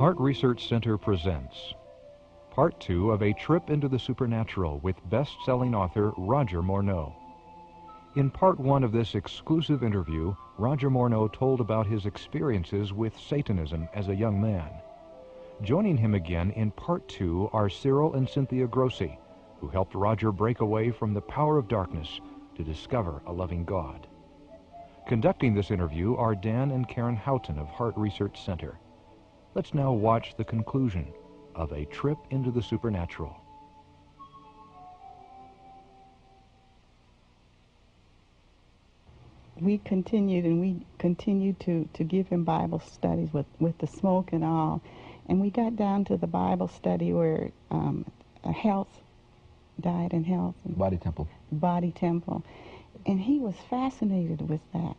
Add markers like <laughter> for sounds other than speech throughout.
Hart Research Center presents Part 2 of A Trip into the Supernatural with best-selling author Roger Morneau. In Part 1 of this exclusive interview, Roger Morneau told about his experiences with Satanism as a young man. Joining him again in Part 2 are Cyril and Cynthia Grossi, who helped Roger break away from the power of darkness to discover a loving God. Conducting this interview are Dan and Karen Houghton of Hart Research Center. Let's now watch the conclusion of A Trip into the Supernatural. we continued and we continued to, to give him Bible studies with, with the smoke and all. And we got down to the Bible study where um, health, diet and health. And Body temple. Body temple. And he was fascinated with that.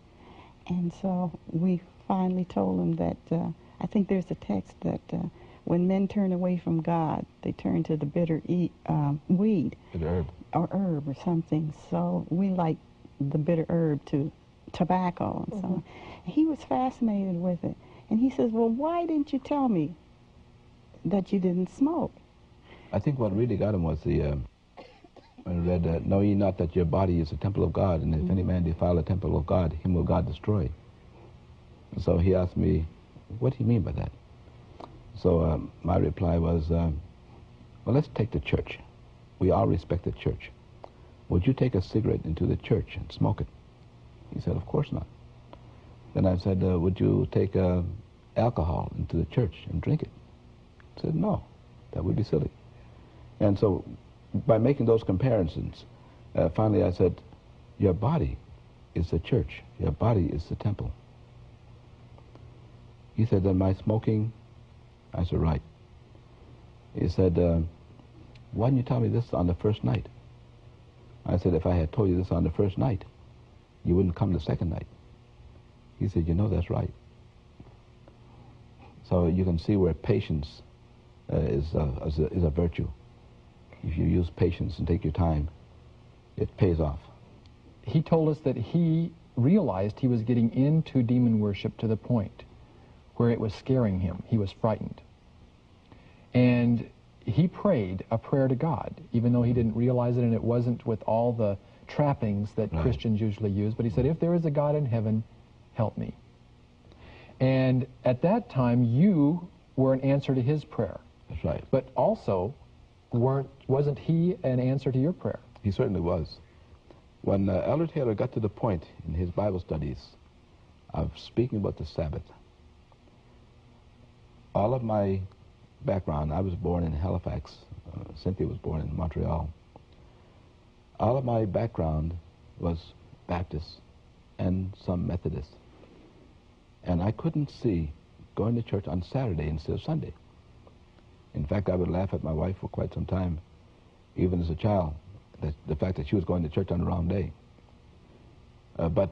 And so we finally told him that uh, I think there's a text that uh, when men turn away from God, they turn to the bitter e- um, weed herb. or herb or something. So we like the bitter herb to tobacco. And so on. he was fascinated with it. And he says, well, why didn't you tell me that you didn't smoke? I think what really got him was the, um, when he read, uh, Know ye not that your body is a temple of God, and if any man defile the temple of God, him will God destroy. And so he asked me, what do you mean by that? So um, my reply was, um, well, let's take the church. We all respect the church. Would you take a cigarette into the church and smoke it? He said, of course not. Then I said, uh, would you take uh, alcohol into the church and drink it? He said, no, that would be silly. And so by making those comparisons, uh, finally I said, your body is the church. Your body is the temple. He said, am I smoking? I said, right. He said, uh, why didn't you tell me this on the first night? I said, if I had told you this on the first night, you wouldn't come the second night. He said, you know, that's right. So you can see where patience uh, is, uh, is, a, is a virtue. If you use patience and take your time, it pays off. he told us that he realized he was getting into demon worship to the point where it was scaring him. He was frightened. And he prayed a prayer to God, even though he didn't realize it and it wasn't with all the trappings that Right. Christians usually use. But he said, if there is a God in heaven, help me. And at that time, you were an answer to his prayer. That's right. But also, weren't, wasn't he an answer to your prayer? He certainly was. When uh, Elder Taylor got to the point in his Bible studies of speaking about the Sabbath, all of my background, I was born in Halifax, uh, Cynthia was born in Montreal. All of my background was Baptist and some Methodist. And I couldn't see going to church on Saturday instead of Sunday. In fact, I would laugh at my wife for quite some time, even as a child, that the fact that she was going to church on the wrong day. Uh, but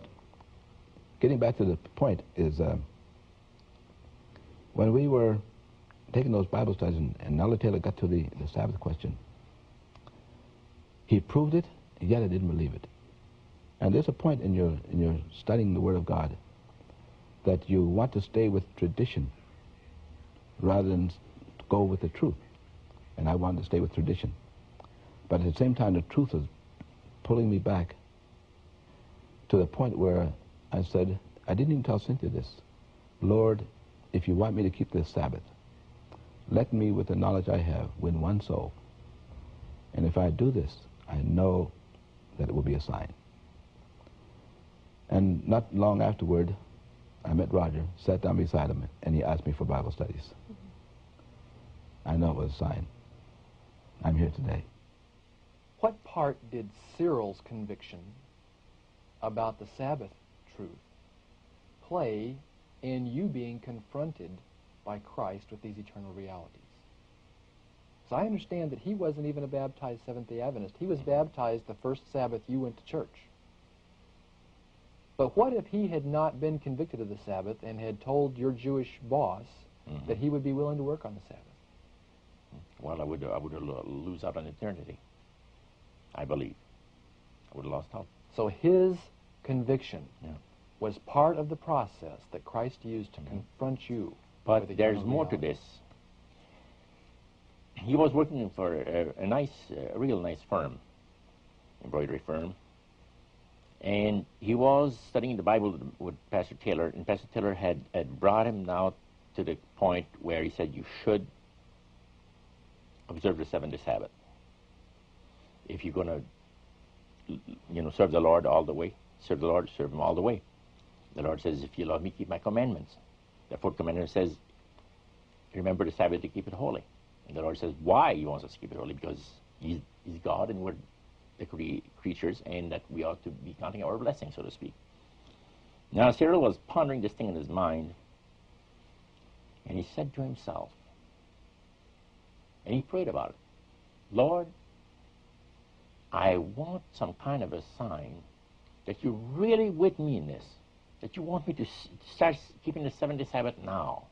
getting back to the point is uh, when we were taking those Bible studies and, and Elder Taylor got to the, the Sabbath question, he proved it, yet I didn't believe it. And there's a point in your, in your studying the Word of God that you want to stay with tradition rather than go with the truth. And I wanted to stay with tradition. But at the same time, the truth was pulling me back to the point where I said, I didn't even tell Cynthia this. Lord, if you want me to keep this Sabbath, let me, with the knowledge I have, win one soul. And if I do this, I know that it will be a sign. And not long afterward, I met Roger, sat down beside him, and he asked me for Bible studies. I know it was a sign. I'm here today. What part did Cyril's conviction about the Sabbath truth play in you being confronted by Christ with these eternal realities? So I understand that he wasn't even a baptized Seventh-day Adventist. He was baptized the first Sabbath you went to church. But what if he had not been convicted of the Sabbath and had told your Jewish boss mm-hmm. that he would be willing to work on the Sabbath? Well, I would I would lose out on eternity. I believe. I would have lost hope. So his conviction Yeah. Was part of the process that Christ used to mm-hmm. confront you But there's more to this. He was working for a, a nice, a real nice firm, embroidery firm, and he was studying the Bible with- Pastor Taylor, and Pastor Taylor had, had brought him now to the point where he said you should observe the seventh day Sabbath. If you're going to, you know, serve the Lord all the way, serve the Lord, serve Him all the way. The Lord says, if you love me, keep my commandments. The fourth commandment says, remember the Sabbath to keep it holy. And the Lord says, why He wants us to keep it holy? Because He's, he's God and we're the cre- creatures, and that we ought to be counting our blessings, so to speak. Now, Cyril was pondering this thing in his mind, and he said to himself, and he prayed about it Lord, I want some kind of a sign that you're really with me in this, that you want me to start keeping the seventh Sabbath now.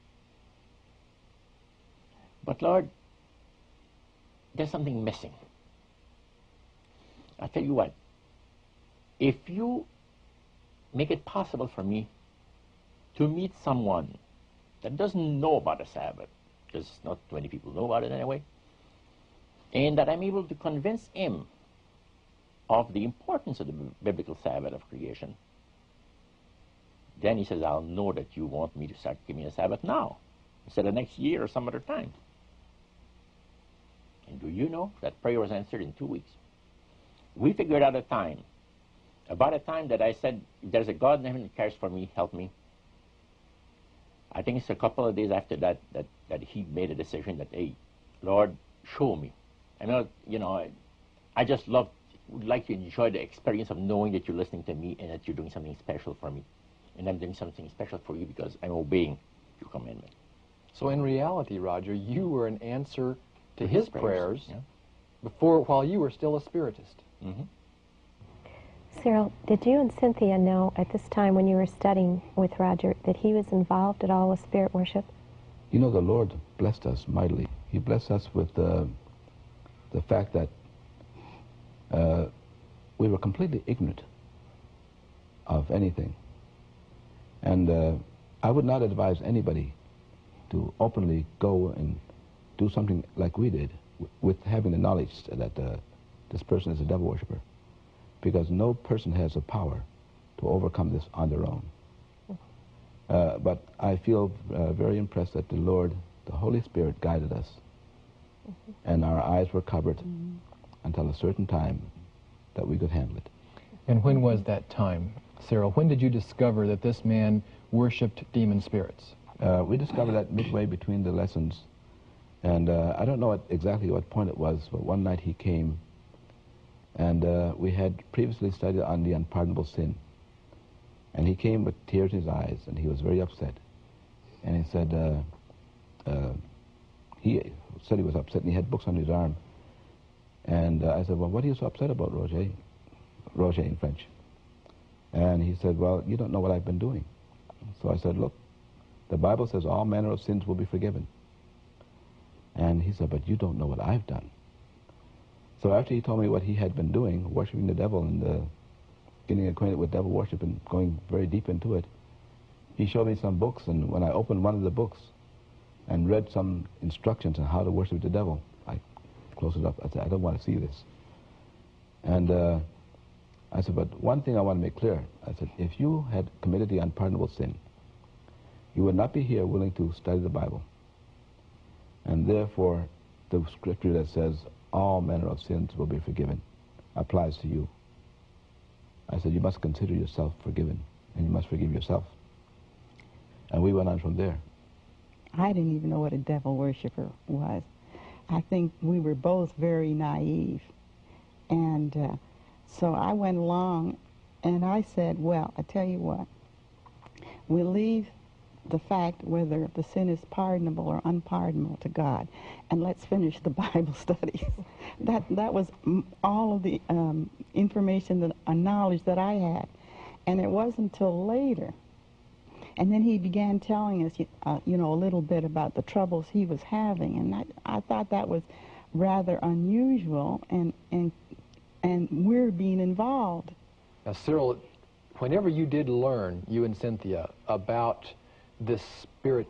But Lord, there's something missing. I tell you what, if you make it possible for me to meet someone that doesn't know about the Sabbath, because not many people know about it anyway, and that I'm able to convince him of the importance of the biblical Sabbath of creation, then he says, I'll know that you want me to start giving a Sabbath now, instead of next year or some other time. And do you know that prayer was answered in two weeks? We figured out a time. About a time that I said, there's a God in heaven that cares for me, help me. I think it's a couple of days after that that, that he made a decision that, hey, Lord, show me. I know, you know, I, I just love, would like to enjoy the experience of knowing that you're listening to me and that you're doing something special for me. And I'm doing something special for you because I'm obeying your commandment. So in reality, Roger, you were an answer to his, prayers, Yeah. before while you were still a spiritist. hmm Cyril, did you and Cynthia know at this time when you were studying with Roger that he was involved at all with spirit worship? You know, the Lord blessed us mightily. He blessed us with uh, the fact that uh, we were completely ignorant of anything. And uh, I would not advise anybody to openly go and do something like we did with having the knowledge that uh, this person is a devil worshiper. Because no person has the power to overcome this on their own. Uh, but I feel uh, very impressed that the Lord, the Holy Spirit, guided us, and our eyes were covered until a certain time that we could handle it. And when was that time, Cyril? When did you discover that this man worshipped demon spirits? Uh, we discovered that midway between the lessons, and uh, I don't know what, exactly what point it was, but one night he came, and uh, we had previously studied on the unpardonable sin. And he came with tears in his eyes, and he was very upset. And he said, uh, uh, he said he was upset, and he had books on his arm. And uh, I said, well, what are you so upset about, Roger? Roger in French. And he said, well, you don't know what I've been doing. So I said, look, the Bible says all manner of sins will be forgiven. And he said, but you don't know what I've done. So after he told me what he had been doing, worshiping the devil and uh, getting acquainted with devil worship and going very deep into it, he showed me some books. And when I opened one of the books and read some instructions on how to worship the devil, I closed it up. I said, I don't want to see this. And uh, I said, but one thing I want to make clear. I said, if you had committed the unpardonable sin, you would not be here willing to study the Bible. And therefore, the scripture that says all manner of sins will be forgiven applies to you. I said, you must consider yourself forgiven, and you must forgive yourself. And we went on from there. I didn't even know what a devil worshiper was. I think we were both very naive. And uh, so I went along and I said, well, I tell you what, we'll leave the fact whether the sin is pardonable or unpardonable to God, and let's finish the <laughs> Bible studies. that that was all of the um, information that uh, knowledge that I had, and it wasn't until later. And then he began telling us, uh, you know, a little bit about the troubles he was having, and I, I thought that was rather unusual, and and and we're being involved. Now, Cyril, whenever you did learn, you and Cynthia, about this spirit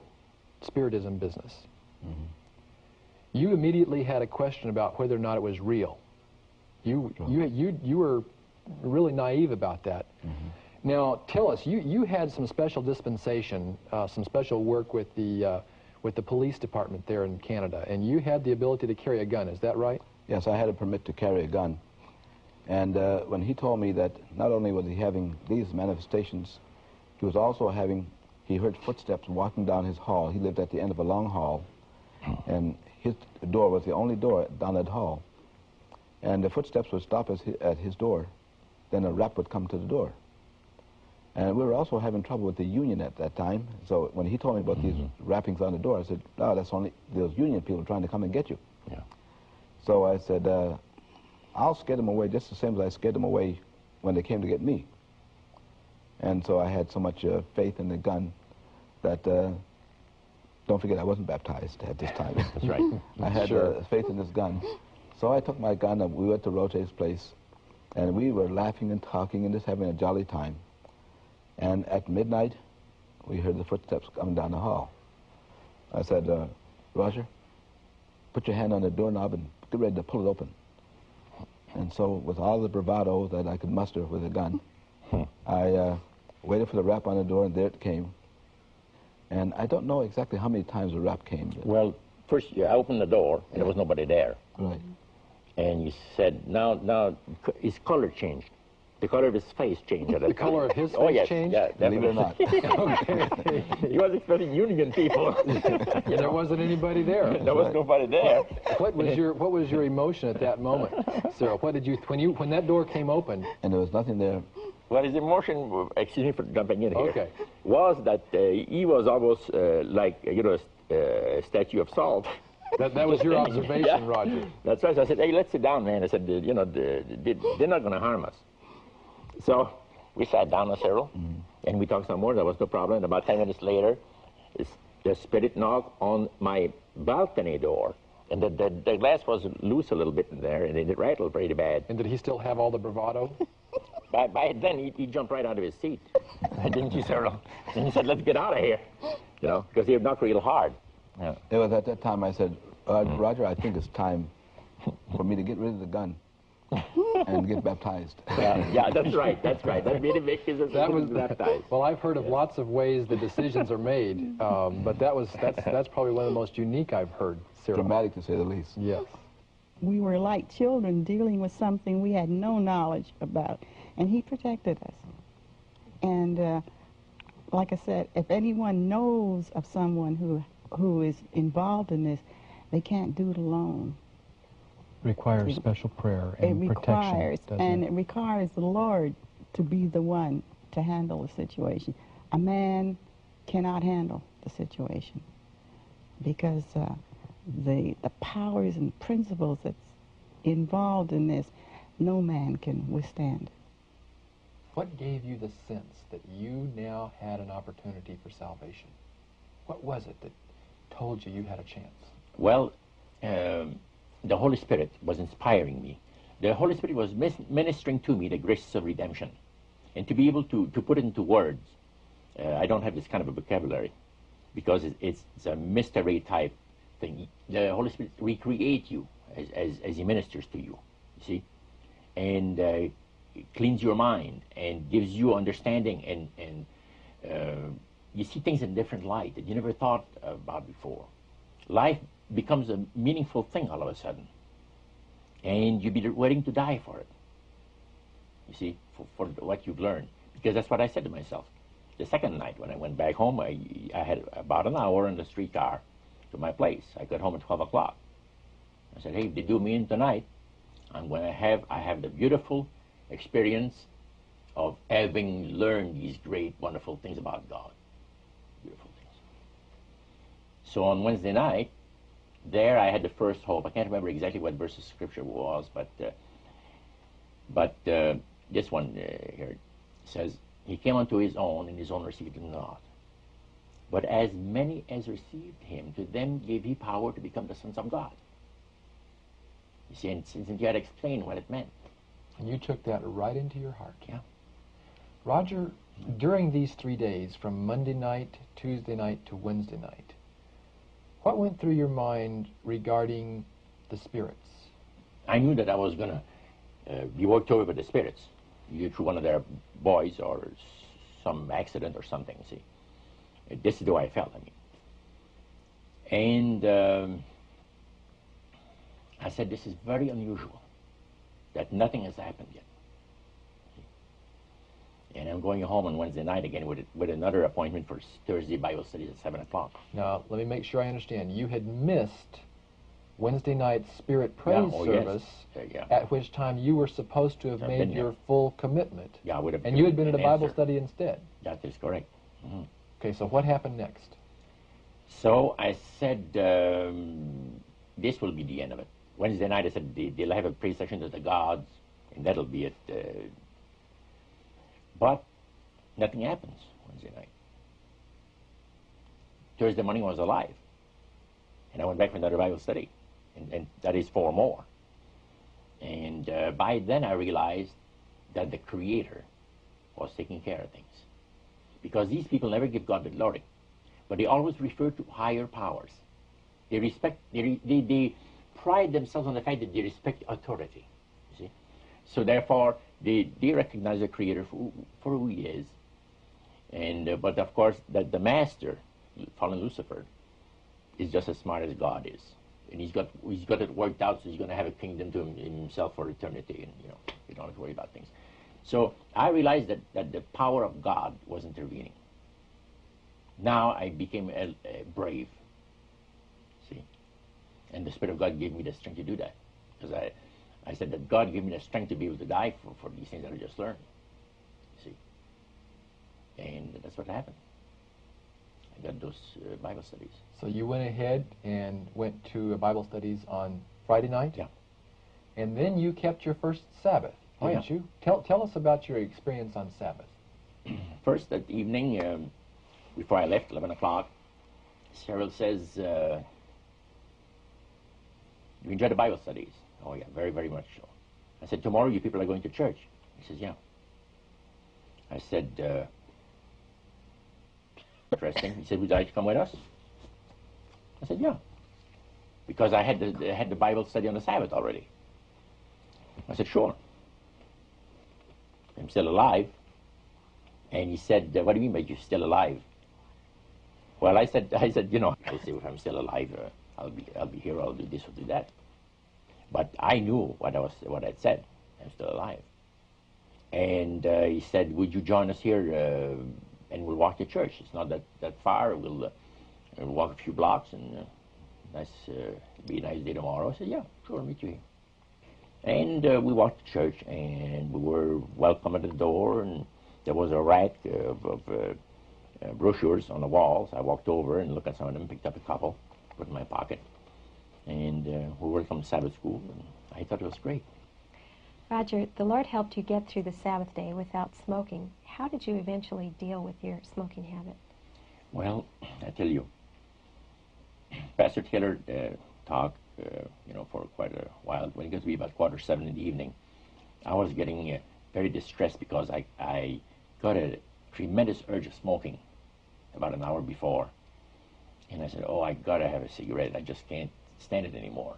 spiritism business. You immediately had a question about whether or not it was real. You, you, you, you were really naive about that. Now, tell us, you, you had some special dispensation, uh, some special work with the, uh, with the police department there in Canada, and you had the ability to carry a gun, is that right? Yes, I had a permit to carry a gun. And uh, when he told me that not only was he having these manifestations, he was also having, he heard footsteps walking down his hall. He lived at the end of a long hall, and his door was the only door down that hall. And the footsteps would stop as at his door, then a rap would come to the door. And we were also having trouble with the union at that time. So when he told me about these rappings on the door, I said, no, that's only those union people trying to come and get you. Yeah. So I said, uh, I'll scare them away just the same as I scared them away when they came to get me. And so I had so much uh, faith in the gun that, uh, don't forget, I wasn't baptized at this time. <laughs> That's right. <laughs> I had Sure. uh, faith in this gun. So I took my gun and we went to Roger's place, and we were laughing and talking and just having a jolly time. And at midnight, we heard the footsteps coming down the hall. I said, uh, Roger, put your hand on the doorknob and get ready to pull it open. And so, with all the bravado that I could muster with a gun, I uh, waited for the rap on the door, and there it came. And I don't know exactly how many times the rap came. Well, first you opened the door and there was nobody there, Right. and you said, "Now, now, his color changed. The color of his face changed." At that The color of his face <laughs> oh, face yes, changed? Yeah, Believe it or not. <laughs> okay. he wasn't expecting Union people. <laughs> And there wasn't anybody there. there was nobody there. What was your What was your emotion at that moment, Cyril? What did you when you when that door came open? and there was nothing there. Well, his emotion, excuse me for jumping in here, Okay. was that uh, he was almost uh, like, you know, a uh, statue of salt. That that was your observation, Yeah. Roger. That's right. So I said, hey, let's sit down, man. I said, you know, the, the, they're not going to harm us. So we sat down with Cyril, and we talked some more. There was no problem. And about 10 minutes later, the spirit knocked on my balcony door. And the, the, the glass was loose a little bit in there, and it rattled pretty bad. And did he still have all the bravado? <laughs> By, by then, he, he jumped right out of his seat. <laughs> Didn't you, Cyril? And he said, let's get out of here. You know, because he had knocked real hard. Yeah. It was at that time I said, uh, Roger, I think it's time for me to get rid of the gun and get baptized. <laughs> Yeah, yeah, that's right. That's right. That made him make his That was baptized. well. I've heard of lots of ways the decisions are made, um, but that was that's that's probably one of the most unique I've heard, Cyril. Dramatic to say the least. Yes. We were like children dealing with something we had no knowledge about, and he protected us. And uh, like I said, if anyone knows of someone who who is involved in this, they can't do it alone. Requires special prayer It and requires, protection. doesn't and it? it requires the Lord to be the one to handle the situation. A man cannot handle the situation because uh, the the powers and principles that's involved in this, no man can withstand. What gave you the sense that you now had an opportunity for salvation? What was it that told you you had a chance? Well, um, the Holy Spirit was inspiring me. The Holy Spirit was ministering to me the grace of redemption. And to be able to, to put it into words, uh, I don't have this kind of a vocabulary because it, it's, it's a mystery type thing. The Holy Spirit recreates you as, as, as He ministers to you, you see, and uh, cleans your mind and gives you understanding and, and uh, you see things in different light that you never thought about before. Life becomes a meaningful thing all of a sudden, and you'd be willing to die for it. You see, for, for what you've learned, because that's what I said to myself. The second night when I went back home, I, I had about an hour in the streetcar to my place. I got home at 12 o'clock. I said, hey, if they do me in tonight, I'm going to have, I have the beautiful experience of having learned these great, wonderful things about God. Beautiful things. So on Wednesday night, there I had the first hope. I can't remember exactly what verse of scripture was, but uh, but uh, this one uh, here says, "He came unto his own, and his own received him not. But as many as received him, to them gave he power to become the sons of God." You see, and since you had to explain what it meant. And you took that right into your heart. Yeah. Roger, during these three days, from Monday night, Tuesday night to Wednesday night, What went through your mind regarding the spirits? I knew that I was going to uh, be worked over by the spirits, either through one of their boys or some accident or something, see. Uh, This is the way I felt, I mean. And um, I said, this is very unusual, that nothing has happened yet. And I'm going home on Wednesday night again with, with another appointment for Thursday Bible studies at 7 o'clock. Now, let me make sure I understand. You had missed Wednesday night's Spirit Yeah, Praise oh, yes. service, Uh, yeah. at which time you were supposed to have I've made your there. full commitment. Yeah, I would have And you had been at a Bible answer. study instead. That is correct. Okay, so what happened next? So I said, um, this will be the end of it. Wednesday night, I said, they, they'll have a praise session to the gods, and that'll be it. Uh, but nothing happens Wednesday night. Thursday morning, I was alive. And I went back for another Bible study, and, and that is four more. And uh, by then, I realized that the Creator was taking care of things. Because these people never give God the glory but they always refer to higher powers. They respect, they, re- they, they pride themselves on the fact that they respect authority. You see? So therefore, they, they recognize the Creator for, who- for who He is. And, uh, but of course, that the Master, fallen Lucifer, is just as smart as God is. And he's got, he's got it worked out, so he's going to have a kingdom to him, himself for eternity, and you know, you don't have to worry about things. So I realized that, that the power of God was intervening. Now I became a, a brave. See? And the Spirit of God gave me the strength to do that. Because I, I said that God gave me the strength to be able to die for, for these things that I just learned. See? And that's what happened. I got those uh, Bible studies. So you went ahead and went to a Bible studies on Friday night? Yeah. And then you kept your first Sabbath, Oh, didn't yeah. you? Tell, tell us about your experience on Sabbath. <clears throat> First, that evening, um, before I left, 11 o'clock, Cyril says, uh, You enjoy the Bible studies? Oh, yeah, very, very much so. I said, Tomorrow you people are going to church? He says, Yeah. I said, uh, Interesting. He said, Would you like to come with us? I said, Yeah. Because I had the, had the Bible study on the Sabbath already. I said, Sure. I'm still alive. And he said, "What do you mean by you're still alive?" Well, I said, "I said, you know, I said, if I'm still alive, uh, I'll be, I'll be here. I'll do this or do that." But I knew what I was, what I'd said. I'm still alive. And uh, he said, "Would you join us here, uh, and we'll walk to church? It's not that that far. We'll, uh, we'll walk a few blocks, and uh, nice, uh, be a nice day tomorrow." I said, "Yeah, sure, I'll meet you here." And uh, we walked to church, and we were welcome at the door, and there was a rack of, of uh, brochures on the walls. I walked over and looked at some of them, picked up a couple, put in my pocket, and uh, we were from Sabbath school, and I thought it was great. Roger, the Lord helped you get through the Sabbath day without smoking. How did you eventually deal with your smoking habit? Well, I tell you, Pastor Taylor uh, talked, uh, you know, for quite a while. When it got to be about quarter seven in the evening, I was getting uh, very distressed because I, I got a tremendous urge of smoking about an hour before. And I said, oh, I got to have a cigarette. I just can't stand it anymore.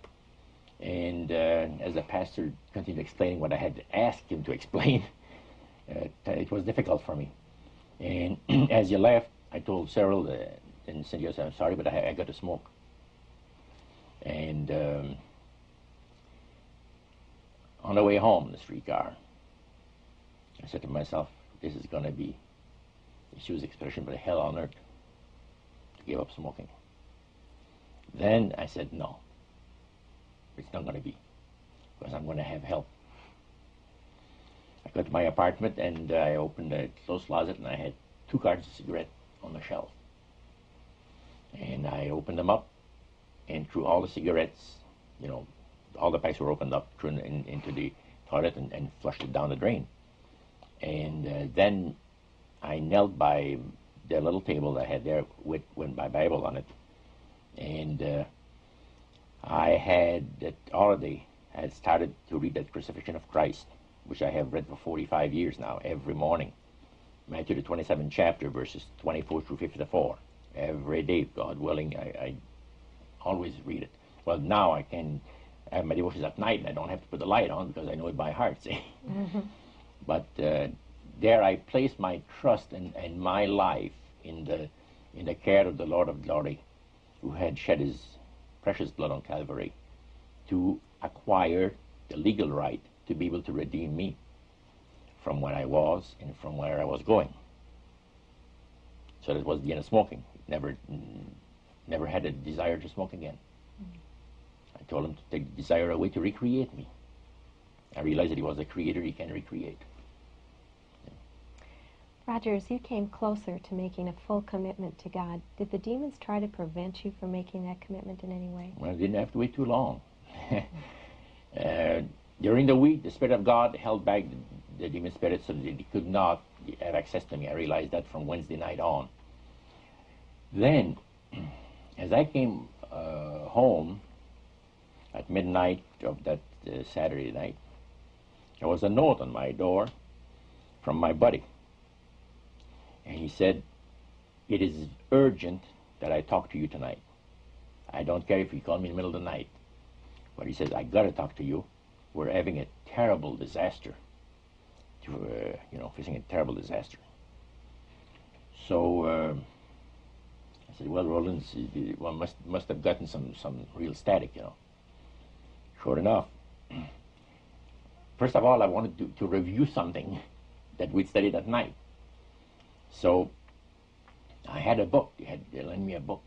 And uh, as the pastor continued explaining what I had asked him to explain, <laughs> uh, it was difficult for me. And <clears throat> as you left, I told Cyril uh, and said, I'm sorry, but I, I got to smoke. And um, on the way home in the streetcar, I said to myself, this is going to be, she was expression, but hell on earth to give up smoking. Then I said, no, it's not going to be, because I'm going to have help. I got to my apartment and I opened a clothes closet and I had two cartons of cigarette on the shelf. And I opened them up and threw all the cigarettes, you know, all the packs were opened up, threw in, in, into the toilet and, and flushed it down the drain. And uh, then I knelt by the little table I had there with, with my Bible on it. And uh, I had already had started to read that crucifixion of Christ, which I have read for 45 years now, every morning. Matthew the 27th chapter, verses 24 through 54. Every day, God willing, I, I always read it. Well, now I can have my devotions at night and I don't have to put the light on because I know it by heart, <laughs> see. But uh, there I place my trust and, and my life in the, in the care of the Lord of glory who had shed his precious blood on Calvary to acquire the legal right to be able to redeem me from where I was and from where I was going. So that was the end of smoking. Never, never had a desire to smoke again. I told him to take the desire away to recreate me. I realized that he was a creator he can recreate. Roger, as you came closer to making a full commitment to God, did the demons try to prevent you from making that commitment in any way? Well, I didn't have to wait too long. <laughs> uh, during the week, the Spirit of God held back the, the demon spirits so that they could not have access to me. I realized that from Wednesday night on. Then, <clears throat> as I came uh, home at midnight of that uh, Saturday night, there was a note on my door from my buddy. And he said, It is urgent that I talk to you tonight. I don't care if you call me in the middle of the night. But he says, I got to talk to you. We're having a terrible disaster. To, uh, you know, facing a terrible disaster. So uh, I said, well, Rollins, one must, must have gotten some, some real static, you know. Sure enough, <clears throat> first of all, I wanted to, to review something that we'd studied at night. So I had a book. They had they lent me a book,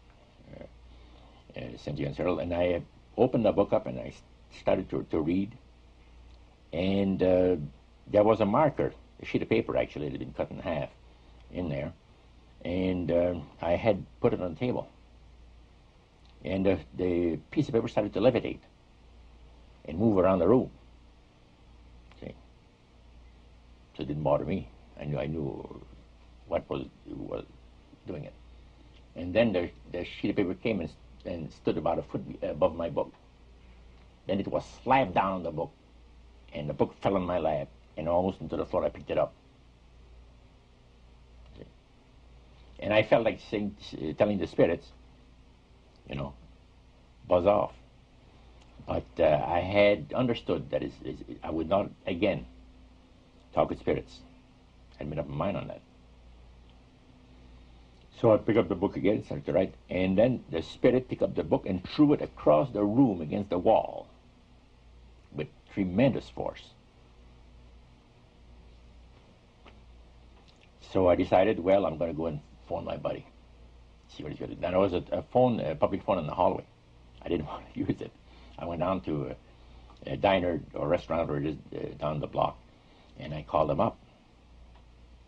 uh, uh, St. John's Herald, and I opened the book up and I started to, to read. And uh, there was a marker, a sheet of paper actually, that had been cut in half in there. And uh, I had put it on the table. And uh, the piece of paper started to levitate and move around the room. See? So it didn't bother me. I knew I knew what was was doing it. And then the, the sheet of paper came and, and stood about a foot above my book. Then it was slammed down on the book, and the book fell on my lap, and almost into the floor. I picked it up. And I felt like saying, telling the spirits, you know, buzz off. But uh, I had understood that is, I would not again talk with spirits. I made up my mind on that. So I picked up the book again, started to write, and then the spirit picked up the book and threw it across the room against the wall with tremendous force. So I decided, well, I'm going to go and phone my buddy, see what he's going to do. There was a, a phone, a public phone in the hallway. I didn't <laughs> want to use it. I went down to a, a diner or restaurant or is uh, down the block, and I called him up.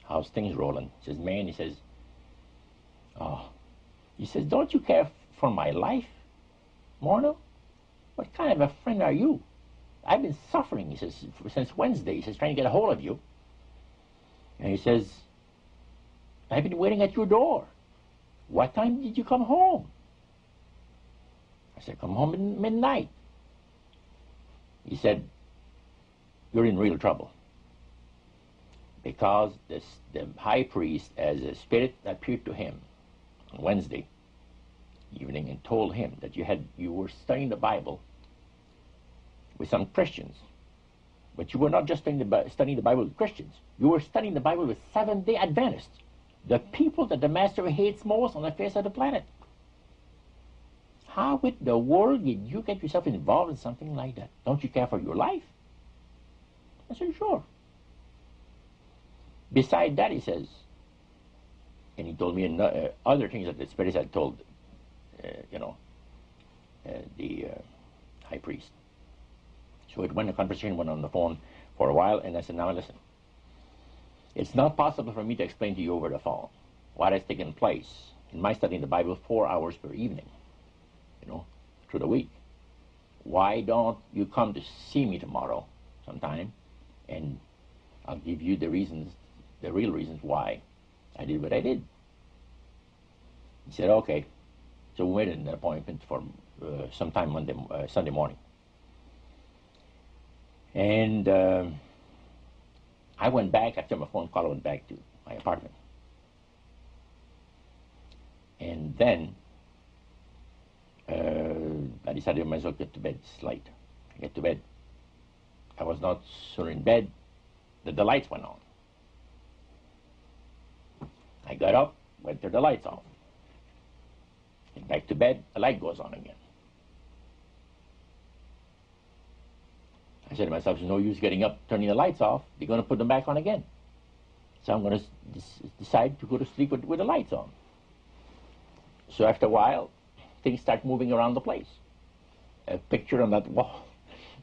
How's things rolling? He says, man, he says, Oh. He says, Don't you care for my life, Morneau? What kind of a friend are you? I've been suffering, he says, since Wednesday. He says, trying to get a hold of you. And he says, I've been waiting at your door. What time did you come home? I said, come home at midnight. He said, you're in real trouble. Because this, the high priest, as a spirit appeared to him, Wednesday evening and told him that you had you were studying the Bible with some Christians, but you were not just studying the, studying the Bible with Christians. You were studying the Bible with Seventh Day Adventists, the people that the Master hates most on the face of the planet. How in the world did you get yourself involved in something like that? Don't you care for your life? I said, sure. Beside that, he says, and he told me uh, other things that the spirits had told, uh, you know, uh, the uh, high priest. So it went, the conversation went on the phone for a while, and I said, now listen, it's not possible for me to explain to you over the phone what has taken place in my studying the Bible four hours per evening, you know, through the week. Why don't you come to see me tomorrow sometime, and I'll give you the reasons, the real reasons why I did what I did. He said, okay. So we made an appointment for uh, sometime Monday, uh, Sunday morning. And uh, I went back after my phone call. I went back to my apartment. And then uh, I decided I might as well get to bed. It's light. I get to bed. I was not sooner in bed that the lights went on. I got up, went to the lights off. Get back to bed, the light goes on again. I said to myself, there's no use getting up, turning the lights off. They're going to put them back on again. So I'm going to decide to go to sleep with, with the lights on. So after a while, things start moving around the place. A picture on that wall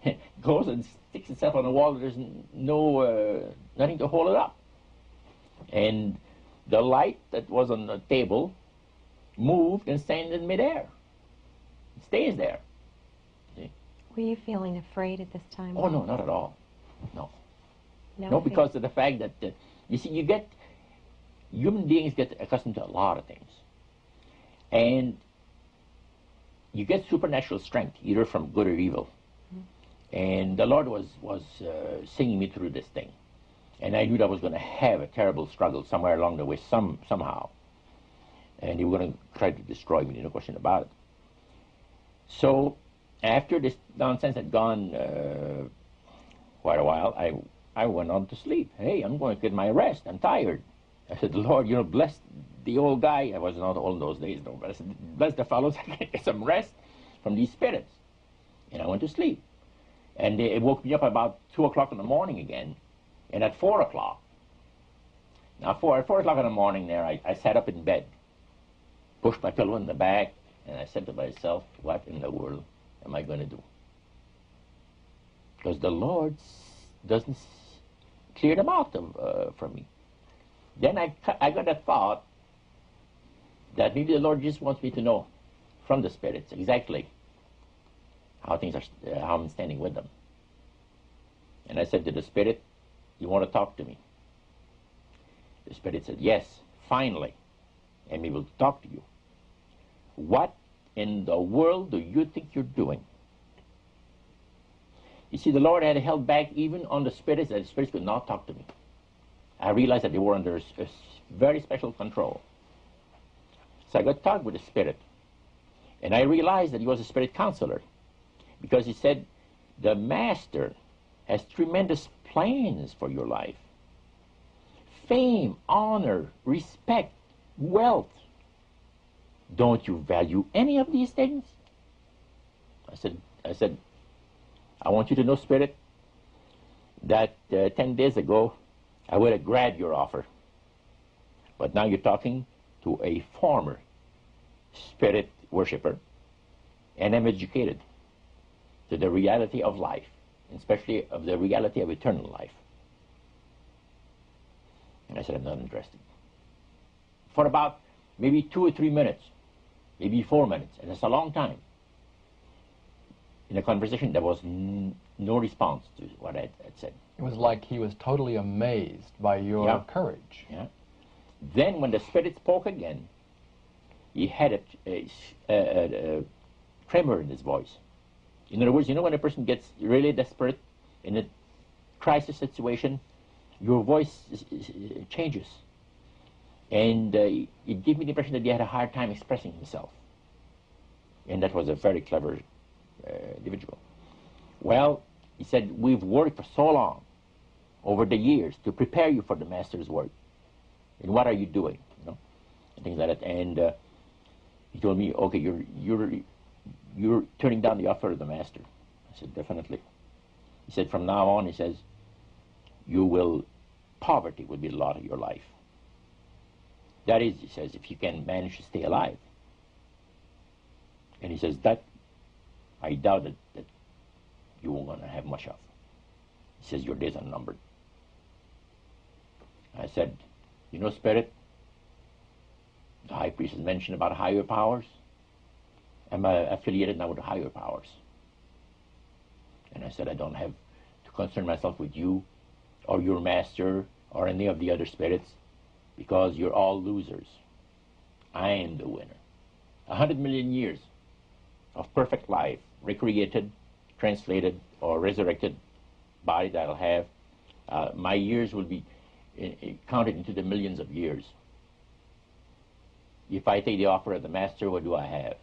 <laughs> goes and sticks itself on the wall. There's no uh, nothing to hold it up. And the light that was on the table moved and stayed in midair. It stays there. See? Were you feeling afraid at this time? Oh no, not at all. No. No, No, because of the fact that uh, you see, you get human beings get accustomed to a lot of things, and you get supernatural strength either from good or evil. And the Lord was was uh, singing me through this thing, and I knew that I was going to have a terrible struggle somewhere along the way, some somehow, and He was going to try to destroy me. No question about it. So, after this nonsense had gone uh, quite a while, I I went on to sleep. Hey, I'm going to get my rest. I'm tired. I said, Lord, you know, bless the old guy. I was not old in those days, no, but I said, bless the fellows. <laughs> I can get some rest from these spirits. And I went to sleep. And it woke me up about 2 o'clock in the morning again. And at 4 o'clock, now four, at 4 o'clock in the morning there, I, I sat up in bed, pushed my pillow in the back, and I said to myself, what in the world am I going to do? Because the Lord doesn't clear them out of, uh, me. Then I, I got a thought that maybe the Lord just wants me to know from the spirits exactly how things are, uh, how I'm standing with them. And I said to the spirit, "You want to talk to me?" The spirit said, "Yes, finally, and we will talk to you. What in the world do you think you're doing?" You see, the Lord had held back even on the spirits that the spirits could not talk to me. I realized that they were under a very special control. So I got talked with the spirit. And I realized that he was a spirit counselor because he said, The master has tremendous plans for your life fame, honor, respect, wealth. Don't you value any of these things? I said, I said, I want you to know, Spirit, that uh, 10 days ago I would have grabbed your offer. But now you're talking to a former spirit worshiper, and I'm educated to the reality of life, especially of the reality of eternal life. And I said, I'm not interested. For about maybe two or three minutes, maybe four minutes, and it's a long time. In a conversation, there was n- no response to what I had said. It was like he was totally amazed by your Yeah. courage. Yeah. Then, when the Spirit spoke again, he had a, a, a, a tremor in his voice. In other words, you know when a person gets really desperate in a crisis situation, your voice is, is, changes. And uh, it gave me the impression that he had a hard time expressing himself. And that was a very clever uh, individual. Well, he said, We've worked for so long over the years to prepare you for the Master's work and what are you doing? You know, and things like that. And uh, he told me, okay, you're you're you're turning down the offer of the master. I said, definitely. He said, from now on, he says, you will poverty will be the lot of your life. That is, he says, if you can manage to stay alive. And he says that I doubt that, that you won't gonna have much of. He says your days are numbered. I said, you know, Spirit, the high priest has mentioned about higher powers. I'm I affiliated now with the higher powers. And I said, I don't have to concern myself with you or your master or any of the other spirits because you're all losers. I am the winner. A hundred million years of perfect life, recreated, translated, or resurrected body that I'll have. Uh, my years will be i- i- counted into the millions of years. If I take the offer of the master, what do I have?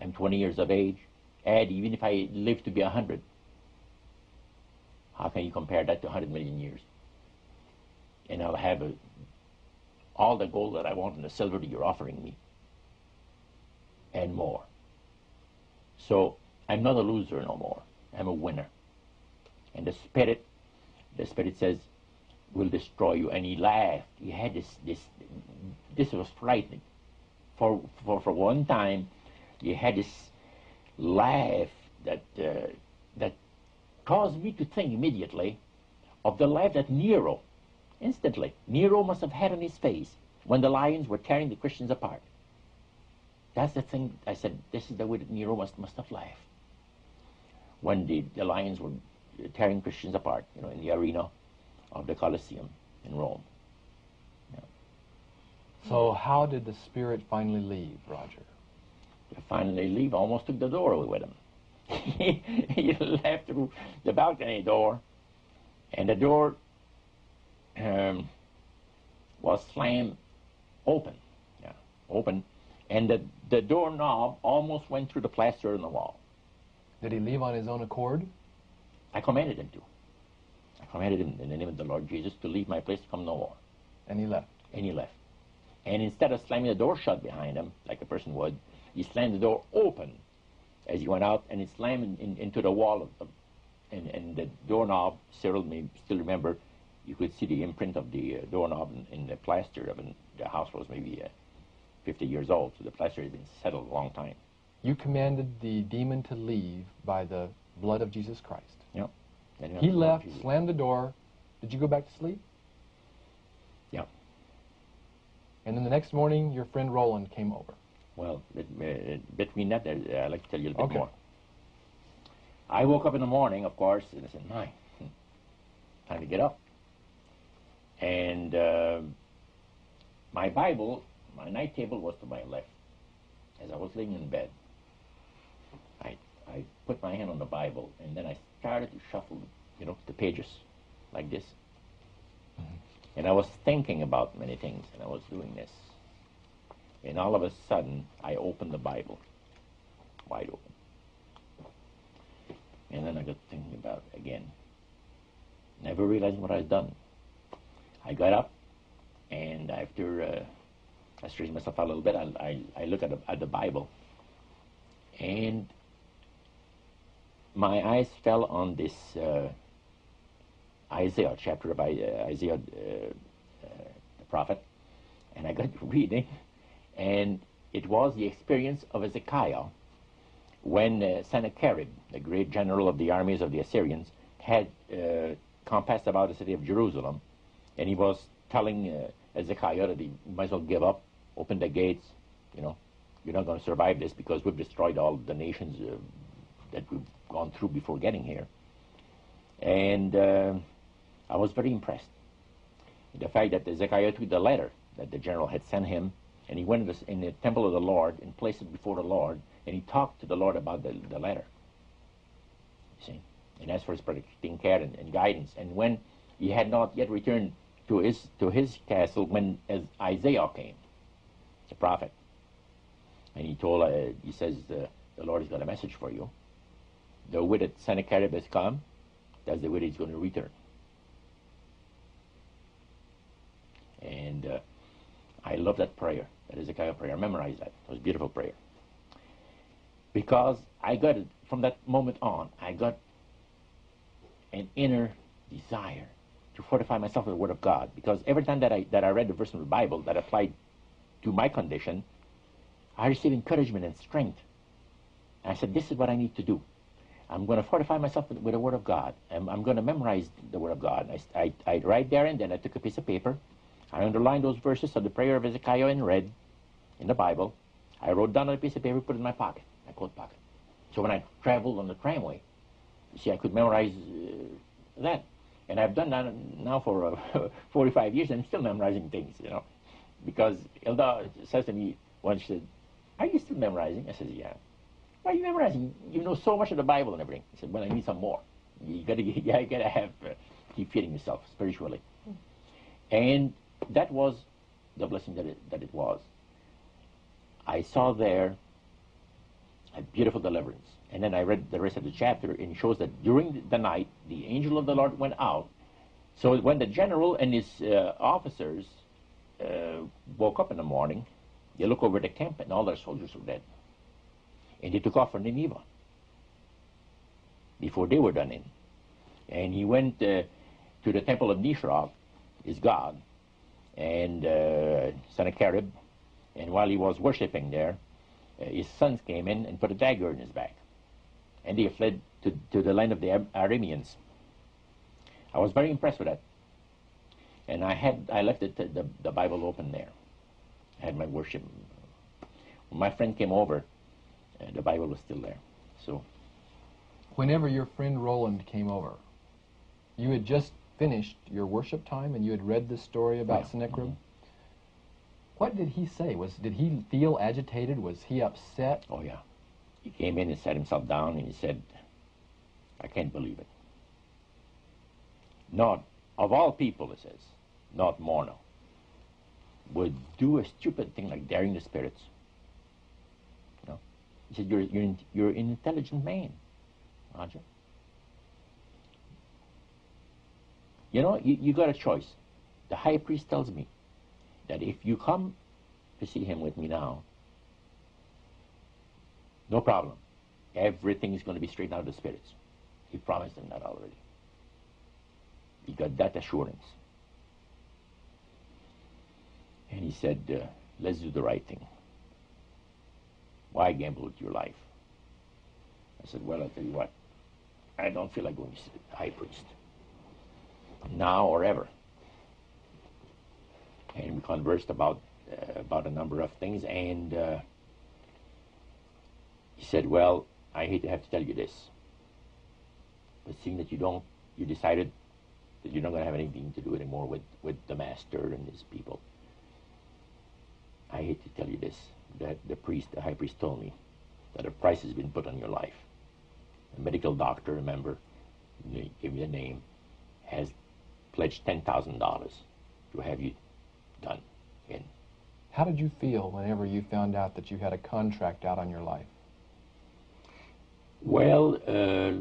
I'm 20 years of age. And even if I live to be 100, how can you compare that to 100 million years? And I'll have a, all the gold that I want and the silver that you're offering me, and more. So I'm not a loser no more. I'm a winner. And the Spirit, the Spirit says, will destroy you. And he laughed. He had this, this, this was frightening. For, for, for one time, he had this laugh that, uh, that caused me to think immediately of the laugh that Nero, instantly, Nero must have had on his face when the lions were tearing the Christians apart. That's the thing I said, this is the way that Nero must, must have laughed. When the, the lions were tearing Christians apart, you know, in the arena of the Colosseum in Rome. Yeah. So how did the Spirit finally leave, Roger? Finally leave, almost took the door away with him. <laughs> he left through the balcony door, and the door um, was slammed open, yeah, open, and the, the doorknob almost went through the plaster in the wall. Did he leave on his own accord? I commanded him to. I commanded him in the name of the Lord Jesus to leave my place to come no more. And he left. And he left. And instead of slamming the door shut behind him, like a person would, he slammed the door open as he went out, and it slammed in, in, into the wall of, of and, and the doorknob. Cyril may still remember. You could see the imprint of the uh, doorknob in, in, the plaster of an, the house was maybe uh, 50 years old, so the plaster had been settled a long time. You commanded the demon to leave by the blood of Jesus Christ. Yep. He left, slammed the door. Did you go back to sleep? Yeah. And then the next morning, your friend Roland came over. Well, uh, between that, I'd like to tell you a little okay. bit more. I woke up in the morning, of course, and I said, my, hmm, <laughs> time to get up. And uh, my Bible, my night table was to my left. As I was laying in bed, I, I put my hand on the Bible, and then I started to shuffle, you know, the pages like this. Mm-hmm. And I was thinking about many things, and I was doing this. And all of a sudden, I opened the Bible, wide open. And then I got thinking about it again. Never realizing what I'd done. I got up, and after uh, I straightened myself out a little bit, I, I, I look at the, at the Bible, and my eyes fell on this uh, Isaiah chapter of uh, Isaiah, uh, uh, the prophet, and I got <laughs> reading, and it was the experience of Ezekiah when uh, Sennacherib, the great general of the armies of the Assyrians, had uh, compassed about the city of Jerusalem, and he was telling uh, that he might as well give up, open the gates, you know, you're not going to survive this because we've destroyed all the nations uh, that we've gone through before getting here. And uh, I was very impressed. The fact that Ezekiah took the letter that the general had sent him and he went in the temple of the Lord and placed it before the Lord, and he talked to the Lord about the, the letter. You see? And asked for his protecting care and, and, guidance. And when he had not yet returned to his to his castle, when as Isaiah came, the prophet, and he told, uh, he says, the, the Lord has got a message for you. The that Sennacherib has come, that's the way he's going to return. And uh, I love that prayer. A prayer. I memorized that. It was a beautiful prayer. Because I got it from that moment on, I got an inner desire to fortify myself with the Word of God. Because every time that I that I read the verse in the Bible that applied to my condition, I received encouragement and strength. And I said, This is what I need to do. I'm going to fortify myself with, with the Word of God. I'm, I'm, going to memorize the Word of God. I, I, I write there and then I took a piece of paper I underlined those verses of the prayer of Hezekiah in red in the Bible. I wrote down on a piece of paper, put it in my pocket, my coat pocket. So when I traveled on the tramway, you see, I could memorize uh, that. And I've done that now for uh, <laughs> 45 years, and I'm still memorizing things, you know. Because Elda says to me once, she said, are you still memorizing? I said, yeah. Why are you memorizing? You know so much of the Bible and everything. I said, well, I need some more. You gotta, <laughs> yeah, you gotta have, uh, keep feeding yourself spiritually. And that was the blessing that it, that it was. I saw there A beautiful deliverance. And then I read the rest of the chapter, and it shows that during the night, the angel of the Lord went out. So when the general and his uh, officers uh, woke up in the morning, they look over the camp, and all their soldiers were dead. And he took off for Nineveh before they were done in. And he went uh, to the temple of Nisroch, his god, and uh, Sennacherib. And while he was worshiping there, uh, his sons came in and put a dagger in his back. And they fled to, to the land of the Arameans. I was very impressed with that. And I had I left it, the, the Bible open there. I had my worship. When my friend came over, uh, the Bible was still there. So Whenever your friend Roland came over, you had just finished your worship time and you had read the story about Yeah. Sennacherib. Mhm. What did he say? Was did he feel agitated? Was he upset? Oh, yeah. He came in and sat himself down and he said, I can't believe it. Not, of all people, he says, not Morneau, would do a stupid thing like daring the spirits. No. He said, you're, you're, you're an intelligent man, Roger. You You know, you, you got a choice. The high priest tells me that if you come to see him with me now, no problem. Everything is going to be straightened out of the spirits. He promised them that already. He got that assurance. And he said, uh, let's do the right thing. Why gamble with your life? I said, well, I'll tell you what. I don't feel like going to high priest. Now or ever. And we conversed about, uh, about a number of things, and uh, he said, Well, I hate to have to tell you this, but seeing that you don't, you decided that you're not going to have anything to do anymore with, with the master and his people. I hate to tell you this, that the priest, the high priest told me that a price has been put on your life. A medical doctor, remember, gave me the name, has pledged $10,000 to have you done in. How did you feel whenever you found out that you had a contract out on your life? Well, uh,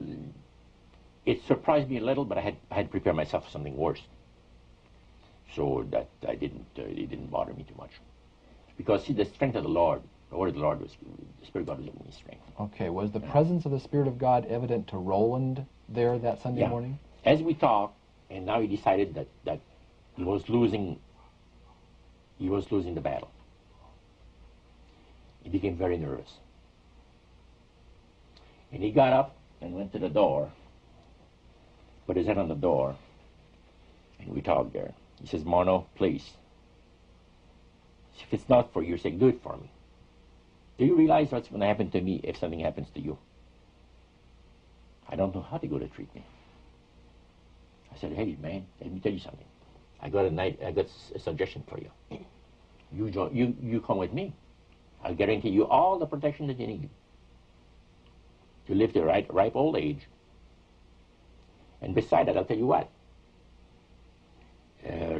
it surprised me a little, but I had I had prepared myself for something worse. So that I didn't uh, it didn't bother me too much, because see the strength of the Lord, the word of the Lord was the Spirit of God was giving me strength. Okay, was the presence of the Spirit of God evident to Roland there that Sunday Yeah. morning? As we talked, and now he decided that that he was losing. He was losing the battle. He became very nervous. And he got up and went to the door, put his head on the door, and we talked there. He says, Mono, please, if it's not for your sake, do it for me. Do you realize what's going to happen to me if something happens to you? I don't know how to go to treatment. I said, hey, man, let me tell you something. I got a night, I got a suggestion for you. You, join, you, you come with me. I'll guarantee you all the protection that you need to live to ripe, ripe old age. And beside that, I'll tell you what. Uh,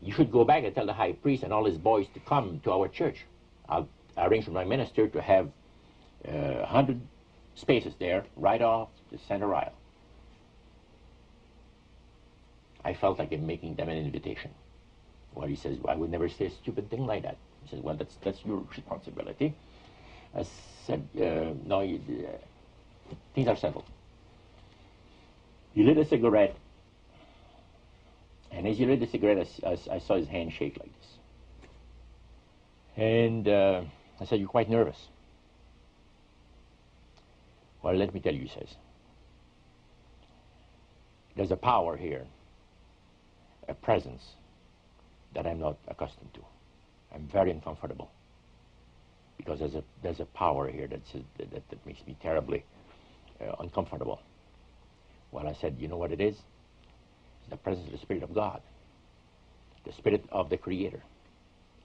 you should go back and tell the high priest and all his boys to come to our church. I'll arrange with my minister to have uh, a 100 spaces there right off the center aisle. I felt like I'm making them an invitation. Well, he says, I would never say a stupid thing like that. He says, well, that's, that's your responsibility. I said, uh, no, you, uh, things are settled. He lit a cigarette, and as he lit the cigarette, I saw his hand shake like this. And uh, I said, you're quite nervous. Well, let me tell you, he says, there's a power here, a presence that I'm not accustomed to. I'm very uncomfortable because there's a there's a power here that, that, that makes me terribly uh, uncomfortable. Well, I said, you know what it is? It's the presence of the Spirit of God, the Spirit of the Creator,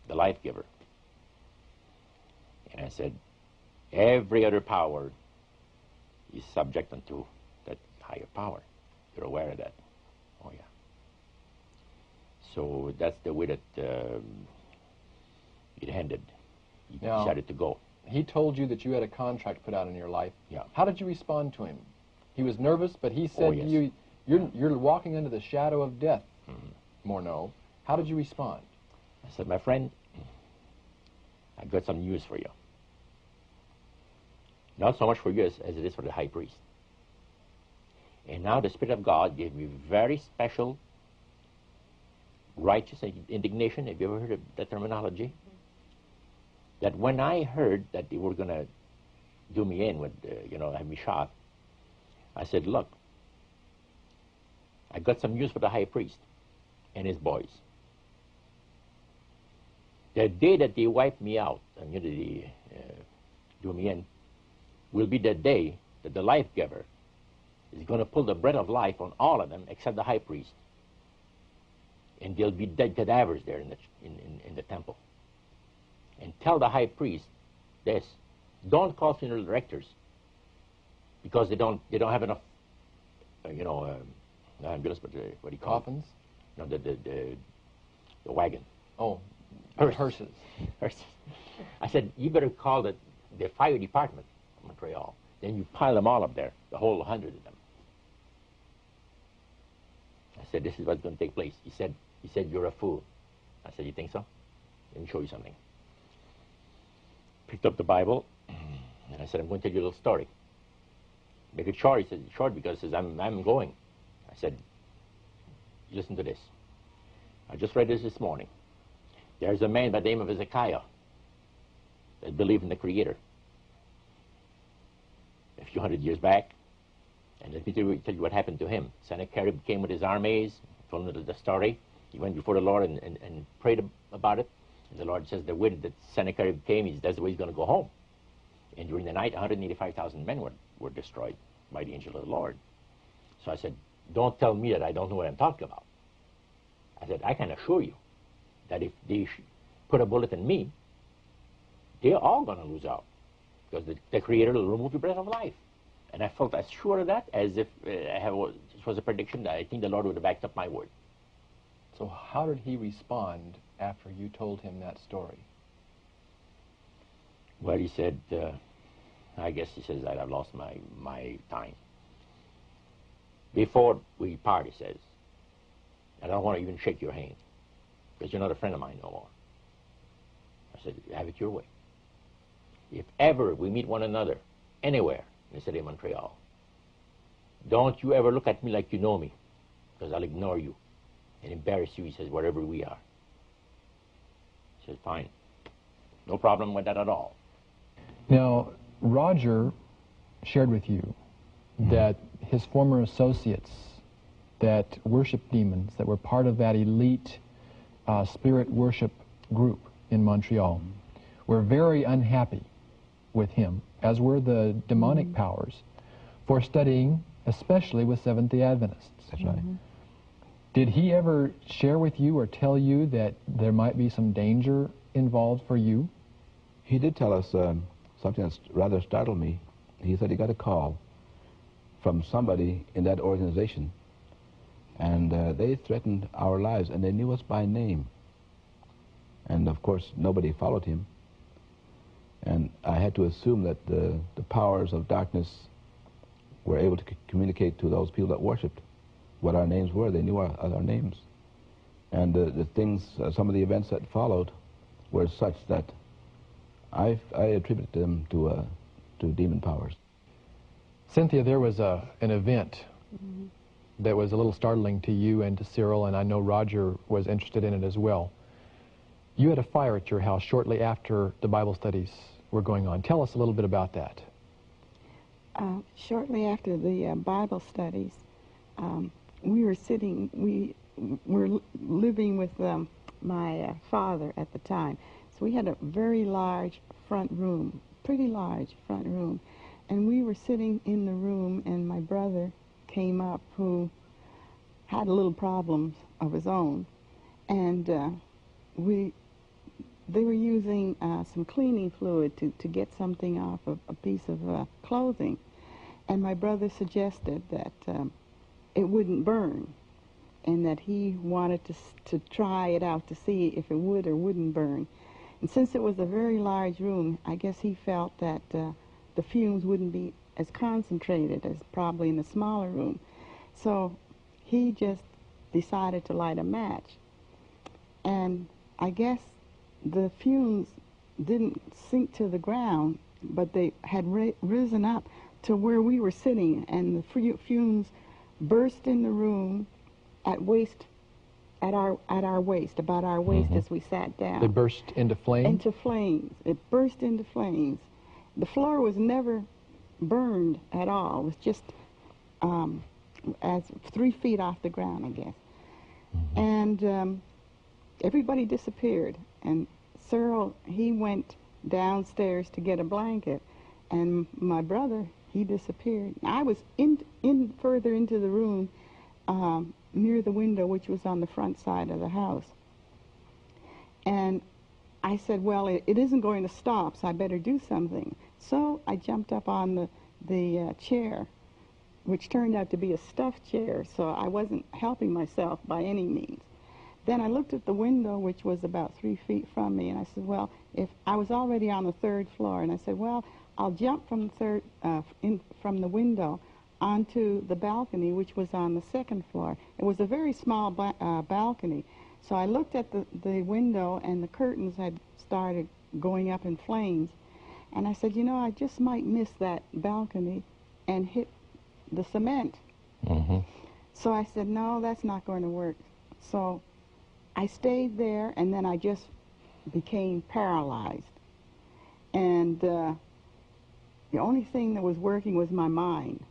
the life giver. And I said, every other power is subject unto that higher power. You're aware of that? Oh, yeah. So that's the way that um, it ended. He Now- decided to go. he told you that you had a contract put out in your life. Yeah. How did you respond to him? He was nervous, but he said Oh, yes. you, "You're you're walking under the shadow of death." Mm-hmm. Morneau, how did you respond? I said, my friend, I got some news for you. Not so much for you as, as it is for the high priest. And now the Spirit of God gave me very special righteous indignation. Have you ever heard of that terminology? That when I heard that they were going to do me in with, uh, you know, have me shot, I said, look, I got some news for the high priest and his boys. The day that they wipe me out and you know, they uh, do me in will be the day that the life giver is going to pull the bread of life on all of them except the high priest. And there'll be dead cadavers there in the, in, in, in the temple. And tell the high priest this don't call funeral directors because they don't, they don't have enough, uh, you know, um, ambulance, but uh, what do you call it? Coffins? No, the, the, the, the wagon. Oh, Hearses. hearses. <laughs> Hearses. I said, you better call the, the fire department of Montreal. Then you pile them all up there, the whole hundred of them. I said, this is what's going to take place. He said, he said, you're a fool. I said, you think so? Let me show you something. Picked up the Bible, <clears throat> and I said, I'm going to tell you a little story. Make it short. He said, short because says, I'm, I'm going. I said, listen to this. I just read this this morning. There's a man by the name of Hezekiah that believed in the Creator. A few hundred years back, and let me tell you, tell you what happened to him. Sennacherib came with his armies, told him the story. He went before the Lord and, and, and prayed about it. And the Lord says the way that Sennacherib came, he's, that's the way he's going to go home. And during the night, 185,000 men were, were destroyed by the angel of the Lord. So I said, don't tell me that I don't know what I'm talking about. I said, I can assure you that if they put a bullet in me, they're all going to lose out because the, the Creator will remove the breath of life. And I felt as sure of that as if uh, I have, it was a prediction that I think the Lord would have backed up my word. So how did he respond after you told him that story? Well, he said, uh, I guess he says that I've lost my, my time. Before we part, he says, I don't want to even shake your hand because you're not a friend of mine no more. I said, have it your way. If ever we meet one another anywhere in the city of Montreal, don't you ever look at me like you know me because I'll ignore you and embarrass you, he says, wherever we are. He says, fine. No problem with that at all. Now, Roger shared with you hmm. that his former associates that worship demons, that were part of that elite uh, spirit worship group in Montreal, hmm. were very unhappy with him, as were the demonic hmm. powers, for studying, especially with Seventh-day Adventists. That's right. Did he ever share with you or tell you that there might be some danger involved for you? He did tell us um, something that rather startled me. He said he got a call from somebody in that organization, and uh, they threatened our lives, and they knew us by name. And of course, nobody followed him. And I had to assume that the, the powers of darkness were able to communicate to those people that worshipped what our names were. They knew our, our names. And the, the things, uh, some of the events that followed were such that I, I attribute them to, uh, to demon powers. Cynthia, there was a, an event that was a little startling to you and to Cyril, and I know Roger was interested in it as well. You had a fire at your house shortly after the Bible studies were going on. Tell us a little bit about that. Uh, shortly after the uh, Bible studies, um, we were sitting, we were living with um, my uh, father at the time. So we had a very large front room, pretty large front room. And we were sitting in the room, and my brother came up who had a little problems of his own. And uh, we, they were using uh, some cleaning fluid to, to get something off of a piece of uh, clothing. And my brother suggested that um, it wouldn't burn and that he wanted to, to try it out to see if it would or wouldn't burn. And since it was a very large room, I guess he felt that uh, the fumes wouldn't be as concentrated as probably in a smaller room. So he just decided to light a match. And I guess the fumes didn't sink to the ground, but they had risen up to where we were sitting, and the fumes burst in the room at waist, at our at our waist, about our waist Mhm. as we sat down They burst into flame. into flames. It burst into flames. The floor was never burned at all. It was just um, as three feet off the ground, I guess. And um, everybody disappeared. And Cyril, he went downstairs to get a blanket, and my brother, he disappeared. I was in, in further into the room um, near the window, which was on the front side of the house. And I said, well, it, it isn't going to stop, so I better do something. So I jumped up on the, the uh, chair, which turned out to be a stuffed chair, so I wasn't helping myself by any means. Then I looked at the window, which was about three feet from me, and I said, well, if I was already on the third floor, and I said, well, I'll jump from the third, uh, in, from the window onto the balcony, which was on the second floor. It was a very small ba- uh, balcony, so I looked at the, the window, and the curtains had started going up in flames. And I said, you know, I just might miss that balcony and hit the cement. hmm So I said, no, that's not going to work. So I stayed there, and then I just became paralyzed. And uh, the only thing that was working was my mind.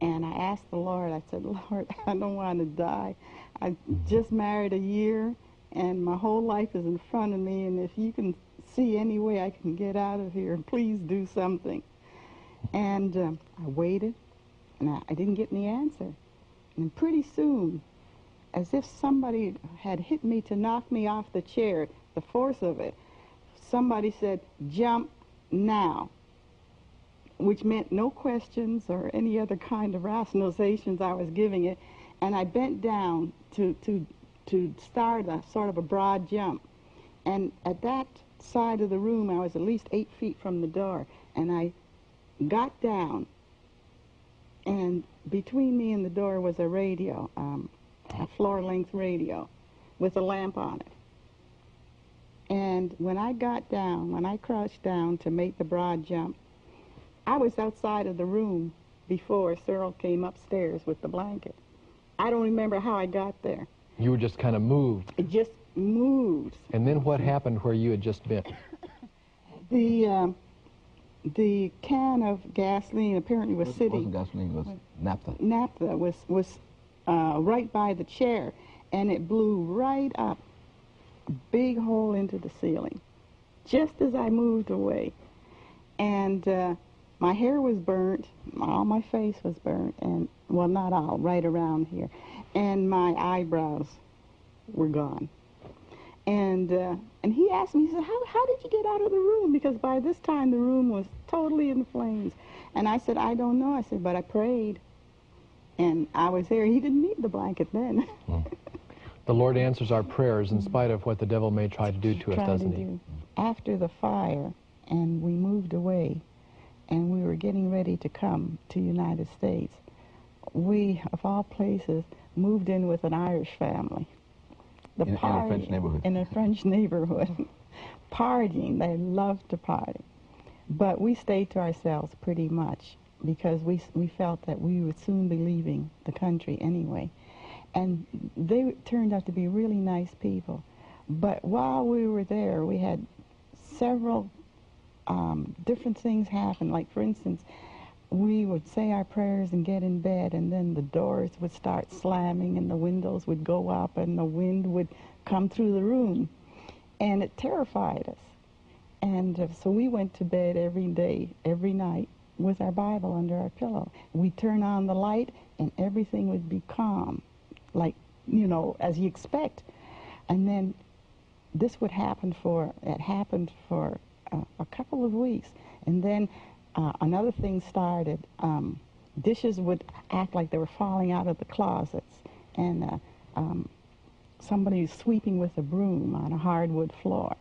And I asked the Lord, I said, Lord, <laughs> I don't want to die. I just married a year, and my whole life is in front of me, and if you can see any way I can get out of here, <laughs> please do something. And um, I waited, and I, I didn't get any answer. And pretty soon, as if somebody had hit me to knock me off the chair, the force of it, somebody said, jump now, which meant no questions or any other kind of rationalizations I was giving it. And I bent down to, to, to start a sort of a broad jump. And at that side of the room, I was at least eight feet from the door. And I got down, and between me and the door was a radio, um, a floor-length radio, with a lamp on it. And when I got down, when I crouched down to make the broad jump, I was outside of the room before Cyril came upstairs with the blanket. I don't remember how I got there. You were just kind of moved. It just moved. And then what happened where you had just been? <coughs> The um, the can of gasoline apparently was It sitting. wasn't gasoline, it was naphtha. naphtha was was uh, right by the chair, and it blew right up, a big hole into the ceiling, just as I moved away, and uh, my hair was burnt, all my face was burnt, and well, not all, right around here, and my eyebrows were gone. And uh, and he asked me, he said, how, how did you get out of the room? Because by this time the room was totally in flames. And I said, I don't know. I said, but I prayed. And I was there. He didn't need the blanket then. <laughs> The Lord answers our prayers in spite of what the devil may try to do to us, doesn't to he? do. After the fire, and we moved away, and we were getting ready to come to United States, we, of all places, moved in with an Irish family. The In- in a party- French neighborhood. In a French <laughs> neighborhood. Partying, they loved to party. But we stayed to ourselves pretty much because we, we felt that we would soon be leaving the country anyway. And they turned out to be really nice people. But while we were there, we had several um, different things happen. Like, for instance, we would say our prayers and get in bed, and then the doors would start slamming, and the windows would go up, and the wind would come through the room. And it terrified us. And uh, so we went to bed every day, every night, with our Bible under our pillow. We'd turn on the light, and everything would be calm, like, you know, as you expect. And then this would happen for, it happened for a couple of weeks. And then uh, another thing started. Um, dishes would act like they were falling out of the closets. And uh, um, somebody was sweeping with a broom on a hardwood floor.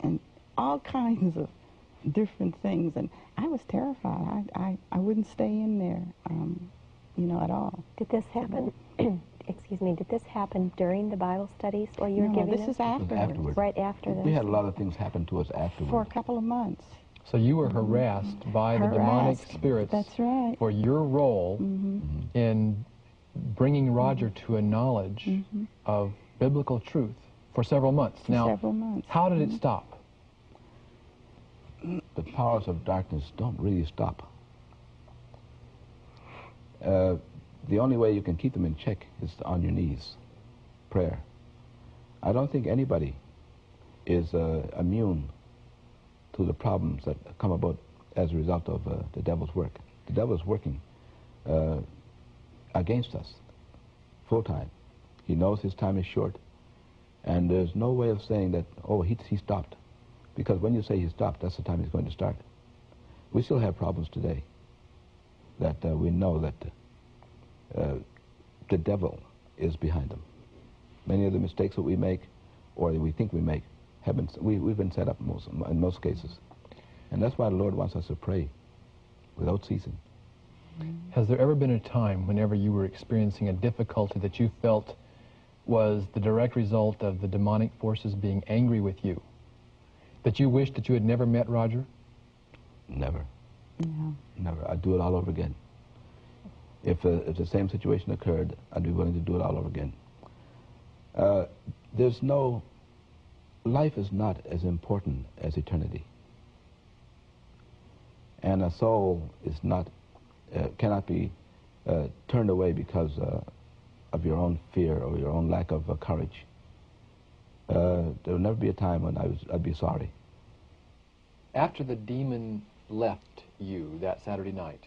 And all <laughs> kinds of different things, and I was terrified. I I, I wouldn't stay in there, um, you know, at all. Did this happen? Excuse me. Did this happen during the Bible studies or you were no, giving this is afterwards. afterwards. right after this. We had a lot of things happen to us afterwards. For a couple of months. So you were harassed by the demonic spirits That's right. for your role hmm in bringing Roger to a knowledge hmm of biblical truth for several months. For now, several months. how did it Mhm. stop? the powers of darkness don't really stop. Uh, the only way you can keep them in check is on your knees, prayer. I don't think anybody is uh, immune to the problems that come about as a result of uh, the devil's work. The devil is working uh, against us full time. He knows his time is short, and there's no way of saying that, oh, he, he stopped. Because when you say he stopped, that's the time he's going to start. We still have problems today that uh, we know that uh, the devil is behind them. Many of the mistakes that we make, or that we think we make, have been we, we've been set up most, in most cases, and that's why the Lord wants us to pray without ceasing. Has there ever been a time whenever you were experiencing a difficulty that you felt was the direct result of the demonic forces being angry with you? That you wished that you had never met Roger? Never, Yeah. never. I'd do it all over again. If, uh, if the same situation occurred, I'd be willing to do it all over again. Uh, there's no, life is not as important as eternity. And a soul is not, uh, cannot be uh, turned away because uh, of your own fear or your own lack of uh, courage. There will never be a time when I was, I'd be sorry. After the demon left you that Saturday night,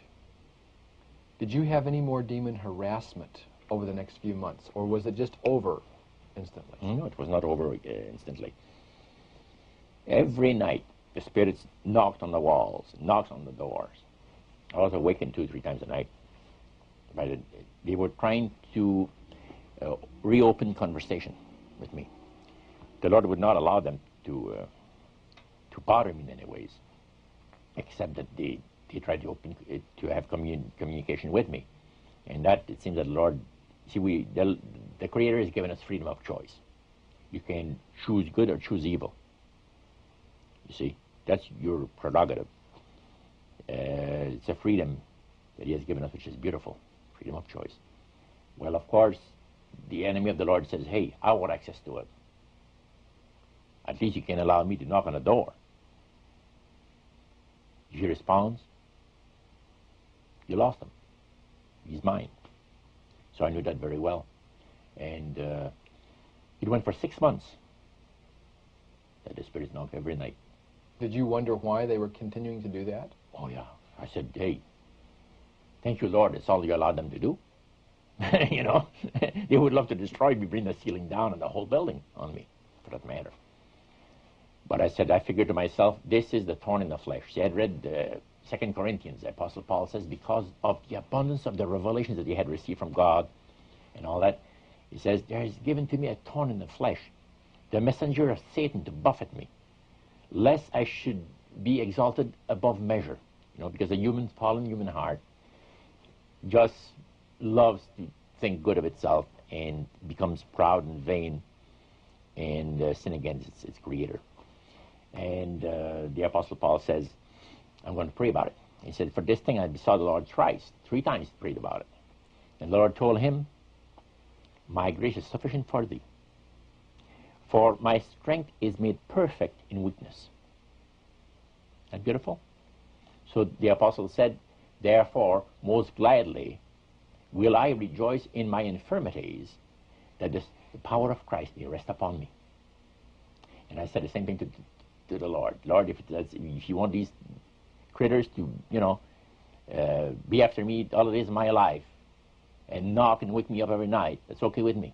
did you have any more demon harassment over the next few months, or was it just over instantly? No, it was not over uh, instantly. Every night, the spirits knocked on the walls, knocked on the doors. I was awakened two, three times a night. But it, they were trying to uh, reopen conversation with me. The Lord would not allow them to uh, to bother me in any ways, except that they they tried to open uh, to have commun- communication with me, and that it seems that the Lord, see, we the, the Creator has given us freedom of choice. You can choose good or choose evil. You see, that's your prerogative. Uh, it's a freedom that He has given us, which is beautiful, freedom of choice. Well, of course, the enemy of the Lord says, "Hey, I want access to it. At least you can allow me to knock on the door." He responds, you lost him. He's mine. So I knew that very well. And uh, it went for six months that the spirits knocked every night. Did you wonder why they were continuing to do that? Oh, yeah. I said, hey, thank you, Lord. It's all you allowed them to do. <laughs> you know, <laughs> they would love to destroy me, bring the ceiling down and the whole building on me, for that matter. But I said, I figured to myself, this is the thorn in the flesh. See, I'd read uh, Second Corinthians. The Apostle Paul says, because of the abundance of the revelations that he had received from God and all that, he says, there is given to me a thorn in the flesh, the messenger of Satan to buffet me, lest I should be exalted above measure. You know, because the human, fallen human heart just loves to think good of itself and becomes proud and vain and uh, sin against its, its creator. And uh, the Apostle Paul says, I'm going to pray about it. He said, For this thing I besought the Lord thrice. Three times he prayed about it. And the Lord told him, My grace is sufficient for thee. For my strength is made perfect in weakness. Isn't that beautiful? So the apostle said, Therefore, most gladly will I rejoice in my infirmities, that this, the power of Christ may rest upon me. And I said the same thing to, to the Lord. Lord, if, if you want these critters to, you know, uh, be after me all the days of my life and knock and wake me up every night, that's okay with me.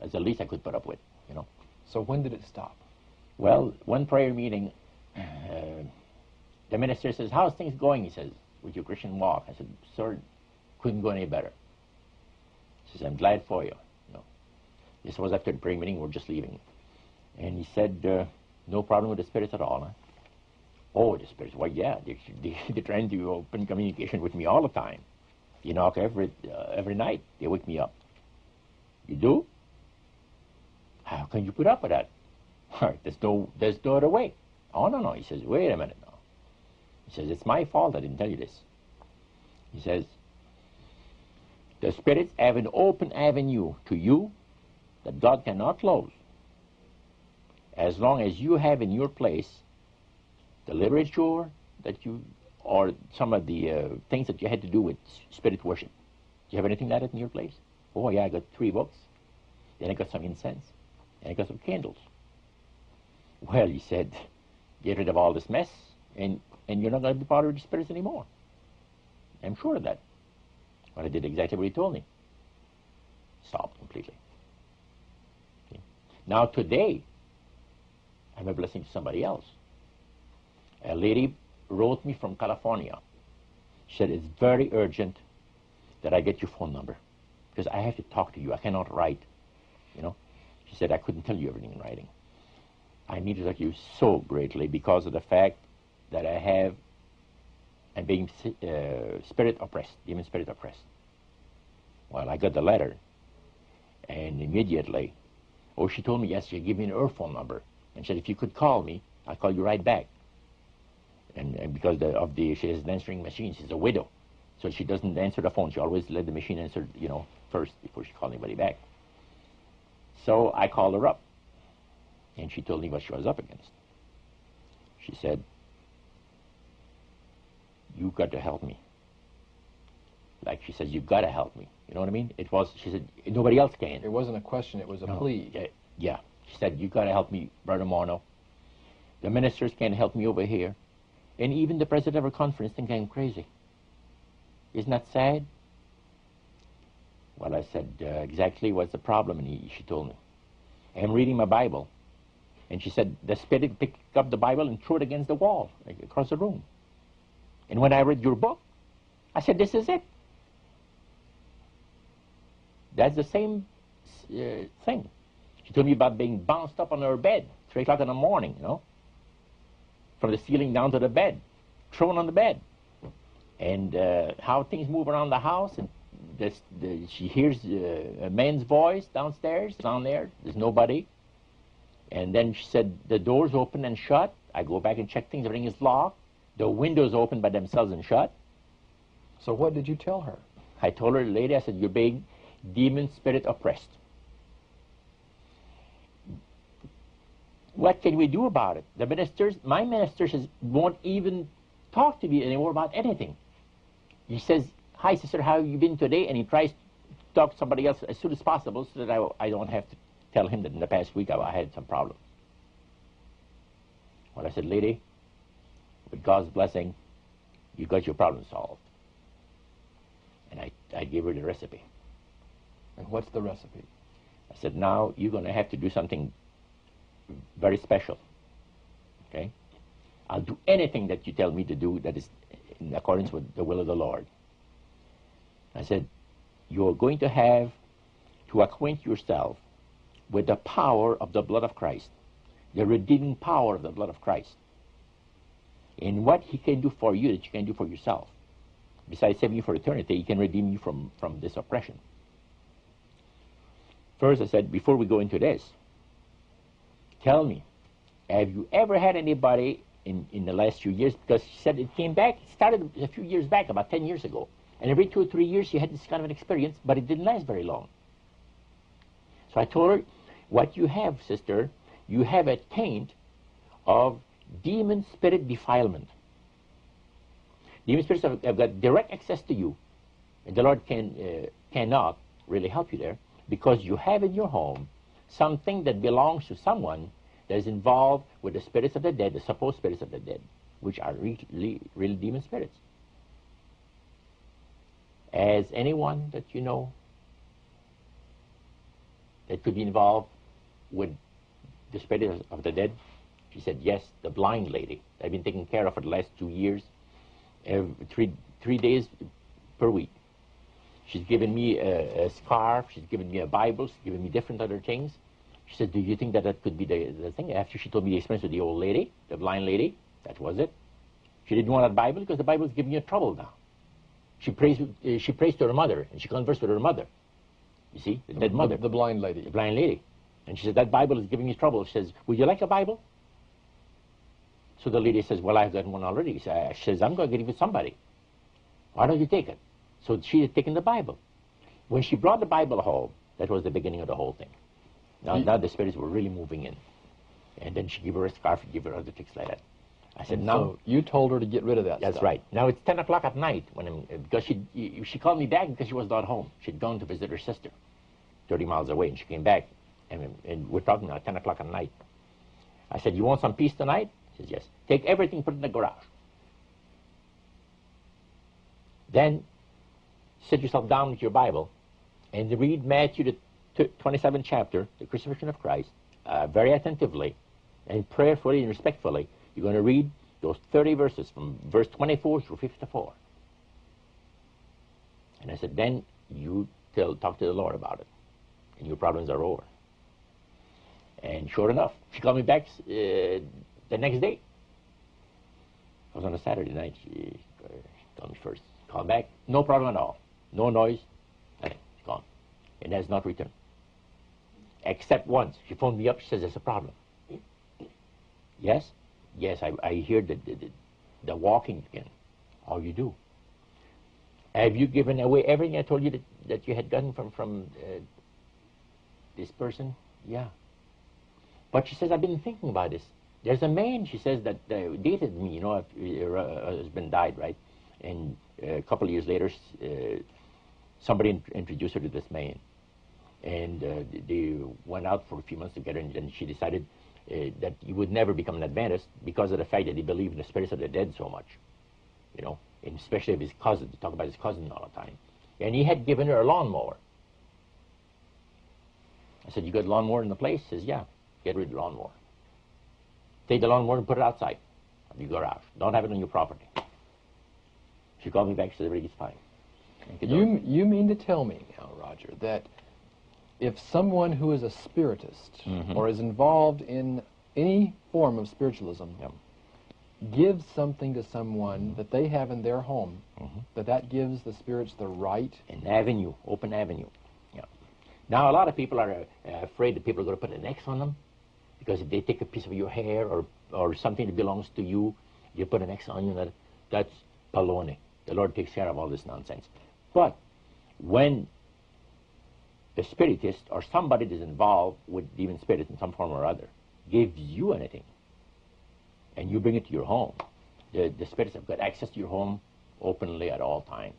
That's the least I could put up with, you know. So when did it stop? Well, one prayer meeting, uh, the minister says, "How's things going?" He says, "With your Christian walk." I said, "Sir, couldn't go any better." He says, "I'm glad for you." you know. This was after the prayer meeting. We're just leaving, and he said, uh, No problem with the spirits at all, huh? Oh, the spirits, well, yeah, they, they, <laughs> they're trying to open communication with me all the time. You knock every, uh, every night, they wake me up. You do? How can you put up with that? <laughs> there's no, there's no other way. Oh, no, no. He says, wait a minute now. He says, it's my fault I didn't tell you this. He says, the spirits have an open avenue to you that God cannot close. As long as you have in your place the literature that you, or some of the uh, things that you had to do with spirit worship. Do you have anything like that in your place? Oh, yeah, I got three books. Then I got some incense. And I got some candles. Well, he said, get rid of all this mess, and, and you're not going to be part of the spirits anymore. I'm sure of that. Well, I did exactly what he told me. Stopped completely. Okay. Now, today, I'm a blessing to somebody else. A lady wrote me from California. She said, it's very urgent that I get your phone number because I have to talk to you. I cannot write, you know. She said, I couldn't tell you everything in writing. I need to talk to you so greatly because of the fact that I have, I'm being uh, spirit oppressed, demon spirit oppressed. Well, I got the letter, and immediately, oh, she told me, yes, she gave me her phone number, and said, if you could call me, I'll call you right back. And, and because the, of the, she has an answering machine, she's a widow, so she doesn't answer the phone. She always let the machine answer, you know, first before she called anybody back. So I called her up, and she told me what she was up against. She said, you got to help me. Like she says, you got to help me. You know what I mean? It was, she said, nobody else can. It wasn't a question, it was a No. plea. Yeah, yeah. She said, you got to help me, Brother Morneau. The ministers can't help me over here. And even the president of our conference think I'm crazy. Isn't that sad? Well, I said, uh, exactly what's the problem? And he, she told me. I'm reading my Bible. And she said, the spirit picked up the Bible and threw it against the wall, like, across the room. And when I read your book, I said, this is it. That's the same uh, thing. She told me about being bounced up on her bed, 3 o'clock in the morning, you know, from the ceiling down to the bed, thrown on the bed. And uh, how things move around the house. And this, the, she hears uh, a man's voice downstairs, down there. There's nobody. And then she said, the door's open and shut. I go back and check things. Everything is locked. The windows open by themselves and shut. So what did you tell her? I told her, lady, I said, you're being demon spirit oppressed. What can we do about it? The ministers, my minister says, won't even talk to me anymore about anything. He says, hi, sister, how have you been today? And he tries to talk to somebody else as soon as possible so that I, I don't have to tell him that in the past week I, I had some problems. Well, I said, lady, with God's blessing, you got your problem solved. And I, I gave her the recipe. And what's the recipe? I said, now you're going to have to do something very special. Okay? I'll do anything that you tell me to do that is in accordance with the will of the Lord. I said, you're going to have to acquaint yourself with the power of the blood of Christ, the redeeming power of the blood of Christ, and what he can do for you that you can do for yourself. Besides saving you for eternity, he can redeem you from, from this oppression. First, I said, before we go into this, tell me, have you ever had anybody in, in the last few years, because she said it came back, it started a few years back, about 10 years ago, and every two or three years she had this kind of an experience, but it didn't last very long. So I told her, what you have, sister, you have a taint of demon spirit defilement. Demon spirits have, have got direct access to you, and the Lord can, uh, cannot really help you there because you have in your home something that belongs to someone that is involved with the spirits of the dead, the supposed spirits of the dead, which are really, real demon spirits. As anyone that you know that could be involved with the spirits of the dead? She said, yes, the blind lady. I've been taking care of for the last two years, every, three, three days per week. She's given me a, a scarf, she's given me a Bible, she's given me different other things. She said, do you think that that could be the, the thing? After she told me the experience with the old lady, the blind lady, that was it. She didn't want that Bible because the Bible is giving her trouble now. She prays, uh, she prays to her mother, and she converses with her mother. You see, the dead mother, The, the blind lady. the blind lady. And she said, that Bible is giving you trouble. She says, would you like a Bible? So the lady says, well, I've got one already. She says, I'm going to give it to somebody. Why don't you take it? So she had taken the Bible. When she brought the Bible home, that was the beginning of the whole thing. Now, mm. now the spirits were really moving in. And then she gave her a scarf and gave her other tricks like that. I said, now, So you told her to get rid of that that's stuff. right. Now it's 10 o'clock at night when I'm, because she, she called me back because she was not home. She'd gone to visit her sister 30 miles away, and she came back. And, and we're talking now 10 o'clock at night. I said, you want some peace tonight? She says, yes. Take everything, put it in the garage. Then sit yourself down with your Bible and read Matthew, the 27th chapter, the crucifixion of Christ, uh, very attentively and prayerfully and respectfully. You're going to read those 30 verses from verse 24 through 54. And I said, then you tell, talk to the Lord about it, and your problems are over. And sure enough, she called me back uh, the next day. It was on a Saturday night. She, uh, she called me first. Called back, no problem at all. No noise, nothing. It's gone. It has not returned. Except once. She phoned me up. She says, there's a problem. Yes? Yes, I, I hear the, the, the, walking again. How you do? Have you given away everything I told you that, that you had gotten from, from uh, this person? Yeah. But she says, I've been thinking about this. There's a man, she says, that uh, dated me. You know, her uh, husband died, right? And uh, a couple of years later, uh, somebody in- introduced her to this man. And uh, they went out for a few months together, and then she decided uh, that he would never become an Adventist because of the fact that he believed in the spirits of the dead so much. You know, and especially of his cousin. To talk about his cousin all the time. And he had given her a lawnmower. I said, you got a lawnmower in the place? He says, yeah. Get rid of the lawnmower. Take the lawnmower and put it outside of your garage. Don't have it on your property. She called me back. She said, everything's fine. You, You, mean to tell me now, Roger, that if someone who is a spiritist Mhm. or is involved in any form of spiritualism Yep. gives something to someone that they have in their home, Mhm. that that gives the spirits the right An avenue, open avenue. Yeah. Now, a lot of people are uh, afraid that people are going to put an X on them because if they take a piece of your hair or, or something that belongs to you, you put an X on you. That, that's palone. The Lord takes care of all this nonsense. But when a spiritist or somebody that's involved with demon spirits in some form or other gives you anything and you bring it to your home, the, the spirits have got access to your home openly at all times.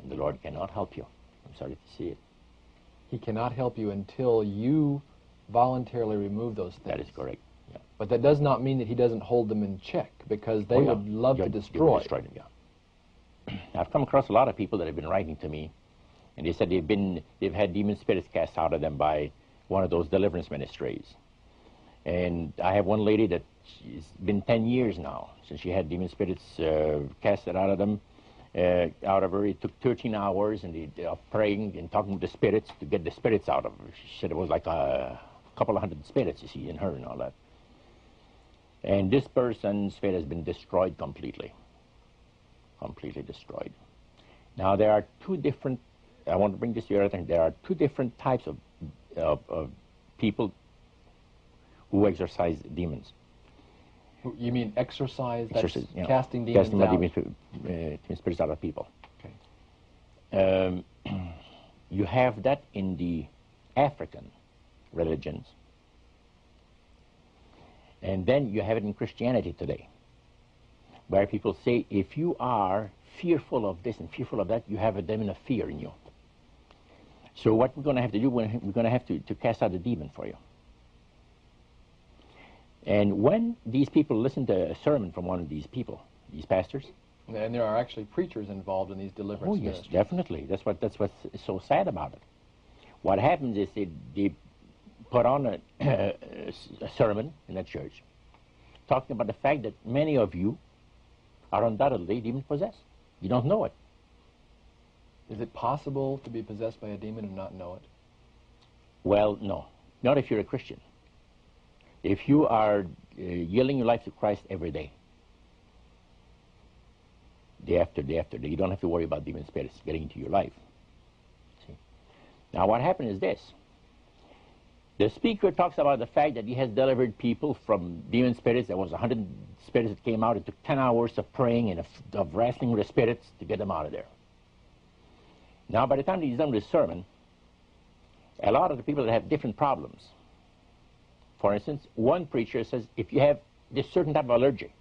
And the Lord cannot help you. I'm sorry to see it. He cannot help you until you voluntarily remove those things. That is correct. Yeah. But that does not mean that he doesn't hold them in check because they Oh, yeah. would love Yeah, to they would destroy. destroy them, yeah. I've come across a lot of people that have been writing to me, and they said they've been they've had demon spirits cast out of them by one of those deliverance ministries. And I have one lady that she's been 10 years now since she had demon spirits uh, casted out of them, uh, out of her. It took 13 hours, and they, are praying and talking with the spirits to get the spirits out of her. She said it was like a couple of hundred spirits, you see, in her and all that. And this person's spirit has been destroyed completely. Completely destroyed. Now, there are two different, I want to bring this to your attention, there are two different types of, of, of people who exorcise demons. You mean exercise? Exorcise, you know, casting demons casting out. demon, spi- uh, demon spirits out of people. Okay. Um, <clears throat> you have that in the African religions. And then you have it in Christianity today, where people say if you are fearful of this and fearful of that, you have a demon of fear in you. So what we're going to have to do, we're going to have to, to cast out the demon for you. And when these people listen to a sermon from one of these people, these pastors, And there are actually preachers involved in these deliverance Oh yes, ministries. definitely. That's what that's what's so sad about it. What happens is they, they put on a, <coughs> a sermon in a church talking about the fact that many of you are undoubtedly demon possessed. You don't know it. Is it possible to be possessed by a demon and not know it? Well, no. Not if you're a Christian. If you are uh, yielding your life to Christ every day, day after day after day, you don't have to worry about demon spirits getting into your life. See? Now, what happened is this. The speaker talks about the fact that he has delivered people from demon spirits. There was 100 spirits that came out. It took 10 hours of praying and of, of wrestling with the spirits to get them out of there. Now, by the time he's done with his sermon, a lot of the people that have different problems, for instance, one preacher says, if you have this certain type of allergy,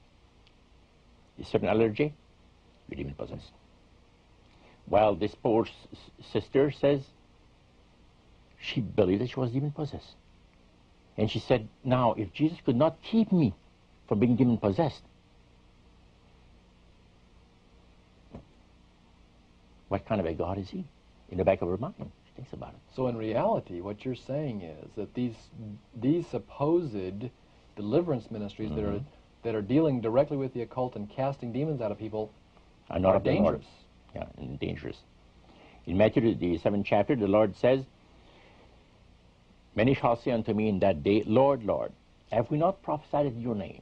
this certain allergy, you're demon possessed. While this poor sister says she believed that she was demon possessed. And she said, now, if Jesus could not keep me from being demon possessed, what kind of a God is he? In the back of her mind, she thinks about it. So in reality, what you're saying is that these these supposed deliverance ministries mm -hmm. that are mm-hmm. that are dealing directly with the occult and casting demons out of people are not are dangerous. Yeah, and dangerous. In Matthew the seventh chapter, the Lord says, Many shall say unto me in that day, Lord, Lord, have we not prophesied in your name?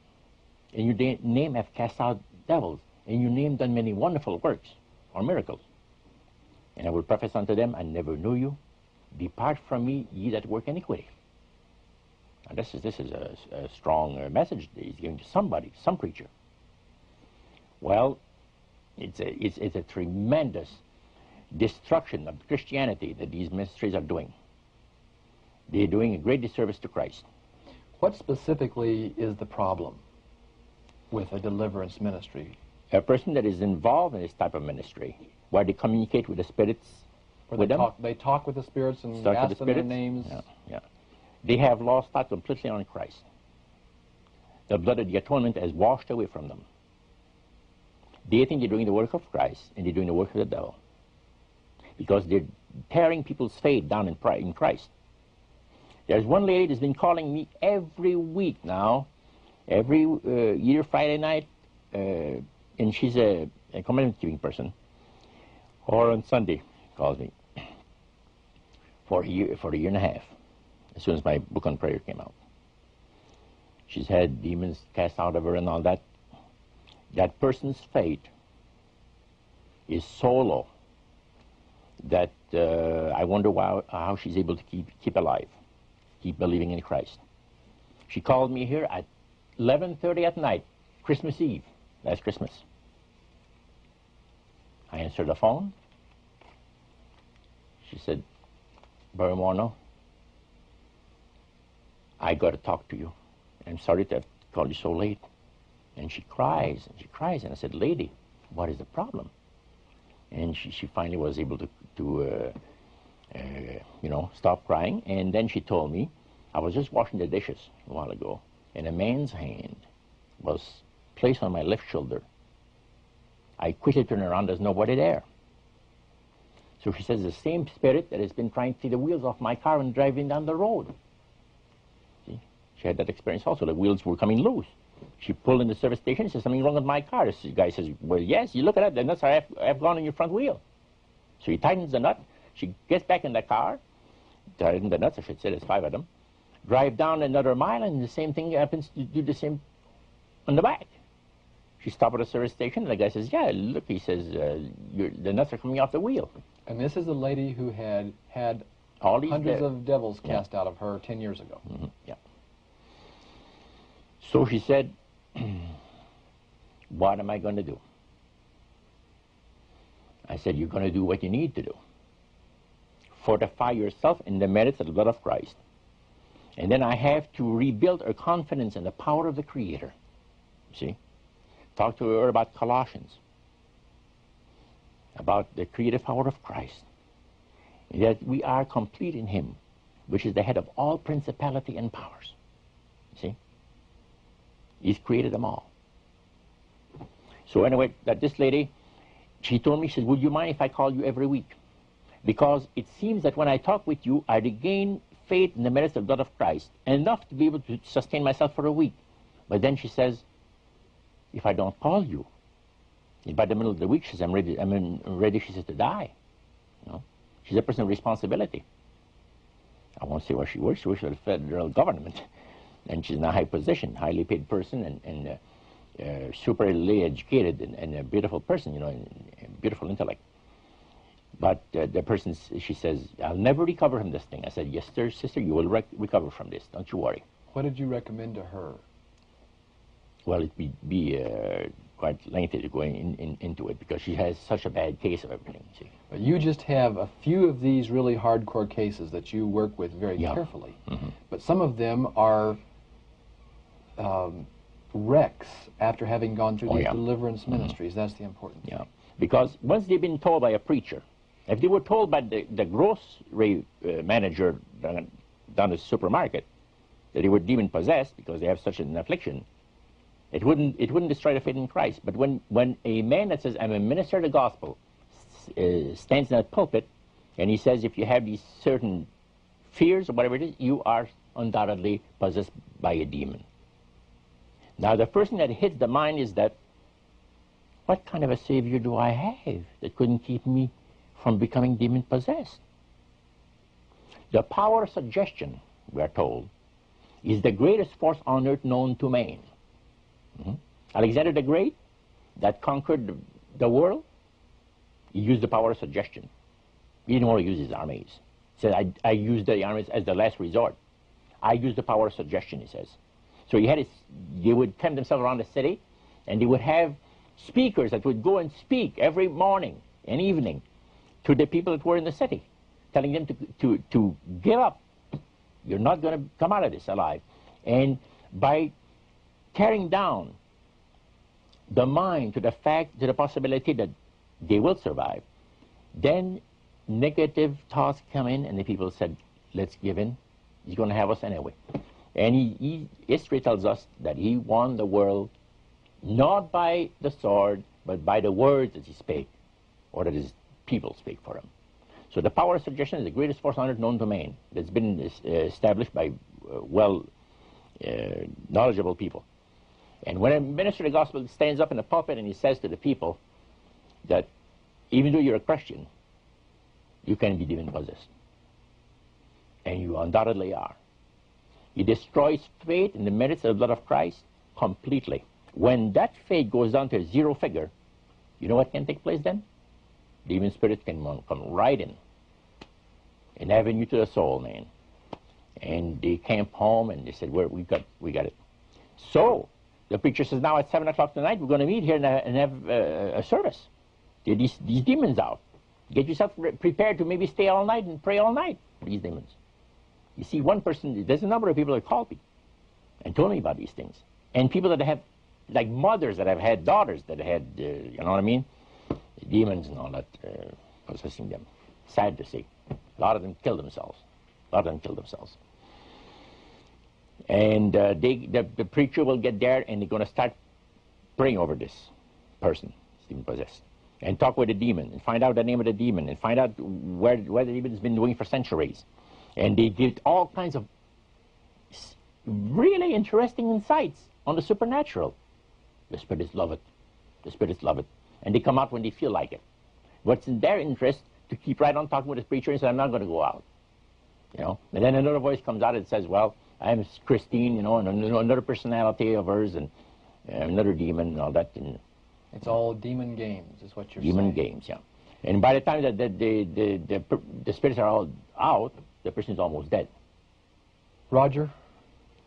In your name have cast out devils, in your name done many wonderful works or miracles. And I will profess unto them, I never knew you. Depart from me, ye that work iniquity. And this is, this is a, a strong uh, message that he's giving to somebody, some preacher. Well, it's a, it's, it's a tremendous destruction of Christianity that these ministries are doing. They're doing a great disservice to Christ. What specifically is the problem with a deliverance ministry? A person that is involved in this type of ministry, where they communicate with the spirits, where with they them. Talk, they talk with the spirits and Talk ask the them spirits. their names. Yeah, yeah. They have lost touch completely on Christ. The blood of the atonement has washed away from them. They think they're doing the work of Christ, and they're doing the work of the devil. Because they're tearing people's faith down in, in Christ. There's one lady that's been calling me every week now, every uh, year Friday night, uh, and she's a, a commandment keeping person. Or on Sunday, calls me for a year for a year and a half. As soon as my book on prayer came out, she's had demons cast out of her and all that. That person's fate is so low that uh, I wonder why, how she's able to keep keep alive keep believing in Christ. She called me here at 11.30 at night, Christmas Eve, last Christmas. I answered the phone. She said, Brother Morneau, I got to talk to you. I'm sorry to have called you so late. And she cries, and she cries, and I said, lady, what is the problem? And she, she finally was able to, to uh, uh, you know, stop crying. And then she told me, I was just washing the dishes a while ago, and a man's hand was placed on my left shoulder. I quickly turned around, there's nobody there. So she says, the same spirit that has been trying to take the wheels off my car and driving down the road. See? She had that experience also. The wheels were coming loose. She pulled in the service station. She says, something wrong with my car. The guy says, well, yes, you look at that. The nuts have, have gone on your front wheel. So he tightens the nut. She gets back in the car, tighten the nuts, I should say, there's five of them, drive down another mile, and the same thing happens to do the same on the back. She stopped at a service station, and the guy says, yeah, look, he says, uh, the nuts are coming off the wheel. And this is a lady who had had All these hundreds of devils Yeah. cast out of her 10 years ago. Mhm, Yeah. So she said, <clears throat> what am I going to do? I said, you're going to do what you need to do. Fortify yourself in the merits of the blood of Christ. And then I have to rebuild her confidence in the power of the Creator. See? Talk to her about Colossians, about the creative power of Christ. That we are complete in Him, which is the head of all principality and powers. See? He's created them all. So anyway, that this lady, she told me, she said, would you mind if I call you every week? Because it seems that when I talk with you, I regain faith in the merits of blood of Christ, enough to be able to sustain myself for a week. But then she says, if I don't call you, by the middle of the week, she says, I'm ready, I'm ready, she says, to die. You know? She's a person of responsibility. I won't say where she works. She works for the federal government, <laughs> and she's in a high position, highly paid person, and, and uh, uh, superly educated, and, and, a beautiful person, you know, and, and beautiful intellect. But uh, the person, she says, I'll never recover from this thing. I said, yes, sir, sister, you will rec recover from this. Don't you worry. What did you recommend to her? Well, it'd be, be uh, quite lengthy to go in, in, into it because she has such a bad case of everything. See. But you just have a few of these really hardcore cases that you work with very Yeah. carefully. Mhm. But some of them are um, wrecks after having gone through Oh, these yeah. deliverance ministries. That's the important thing. Yeah, because once they've been told by a preacher, if they were told by the, the grocery uh, manager down, down the supermarket that they were demon possessed because they have such an affliction, it wouldn't it wouldn't destroy the faith in Christ. But when when a man that says I'm a minister of the gospel uh, stands in that pulpit and he says if you have these certain fears or whatever it is, you are undoubtedly possessed by a demon. Now the first thing that hits the mind is that what kind of a savior do I have that couldn't keep me from becoming demon possessed? The power of suggestion, we are told, is the greatest force on earth known to man. Mhm. Alexander the Great, that conquered the, the world, he used the power of suggestion. He didn't want to use his armies. He said, I, I use the armies as the last resort. I use the power of suggestion, he says. So he had his, they would camp themselves around the city, and they would have speakers that would go and speak every morning and evening to the people that were in the city, telling them to, to, to give up. You're not going to come out of this alive. And by tearing down the mind to the fact, to the possibility that they will survive, then negative thoughts come in, and the people said, let's give in. He's going to have us anyway. And he, he, history tells us that he won the world not by the sword, but by the words that he spake, or that his people speak for him. So the power of suggestion is the greatest force on earth known to man. That's been established by uh, well uh, knowledgeable people. And when a minister of the gospel stands up in the pulpit and he says to the people that even though you're a Christian, you can be demon possessed. And you undoubtedly are. He destroys faith in the merits of the blood of Christ completely. When that faith goes down to a zero figure, you know what can take place then? Demon spirits can come right in and avenue to the soul, man. And they camp home and they said, We're, we got we got it. So the preacher says, now at seven o'clock tonight we're going to meet here and, and have uh, a service. Get these these demons out. Get yourself re- prepared to maybe stay all night and pray all night for these demons. You see, one person, there's a number of people that called me and told me about these things. And people that have, like mothers that have had daughters that had, uh, you know what I mean? Demons and all that uh, possessing them. Sad to see. A lot of them kill themselves. A lot of them kill themselves. And uh, they, the, the preacher will get there and they're going to start praying over this person, demon possessed, and talk with the demon and find out the name of the demon and find out where, what the demon's been doing for centuries. And they give all kinds of really interesting insights on the supernatural. The spirits love it. The spirits love it. And they come out when they feel like it. What's in their interest to keep right on talking with the preacher and say, I'm not going to go out. You know? And then another voice comes out and says, well, I'm Christine, you know, and another personality of hers and another demon and all that. And It's all demon games, is what you're demon saying. Demon games, yeah. And by the time that the, the, the, the, the spirits are all out, the person is almost dead. Roger,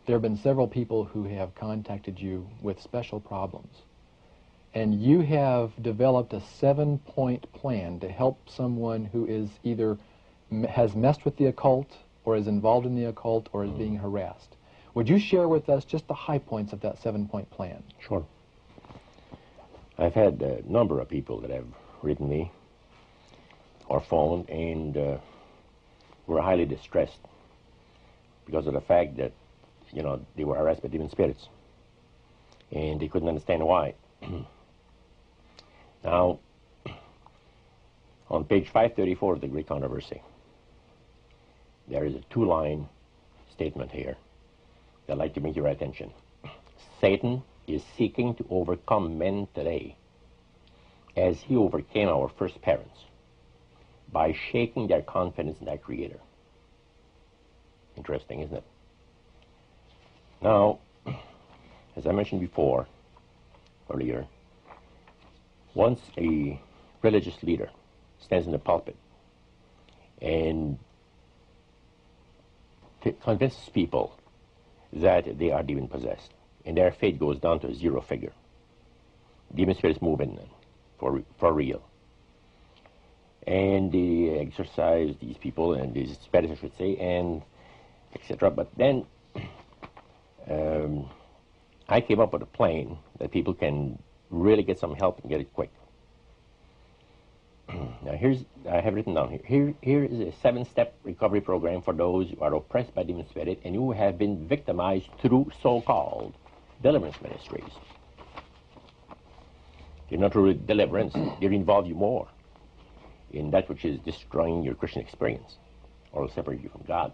there have been several people who have contacted you with special problems. And you have developed a seven point plan to help someone who is either has messed with the occult or is involved in the occult or is being harassed. Would you share with us just the high points of that seven point plan? Sure. I've had a number of people that have written me or phoned and uh, were highly distressed because of the fact that, you know, they were harassed by demon spirits. And they couldn't understand why. <clears throat> now, on page 534 of the Great Controversy, there is a two-line statement here that I'd like to bring to your attention. Satan is seeking to overcome men today as he overcame our first parents by shaking their confidence in their Creator. Interesting, isn't it? Now, as I mentioned before, earlier, once a religious leader stands in the pulpit and convinces people that they are demon possessed, and their faith goes down to a zero figure. Demon spirits move in for, for real. And they exorcise these people, and these spirits, I should say, and etc. But then <clears throat> um, I came up with a plan that people can really get some help and get it quick. <clears throat> now here's I have written down here. Here here is a seven-step recovery program for those who are oppressed by demon spirit and who have been victimized through so-called deliverance ministries. They're not really deliverance, <clears throat> they involve you more in that which is destroying your Christian experience or will separate you from God.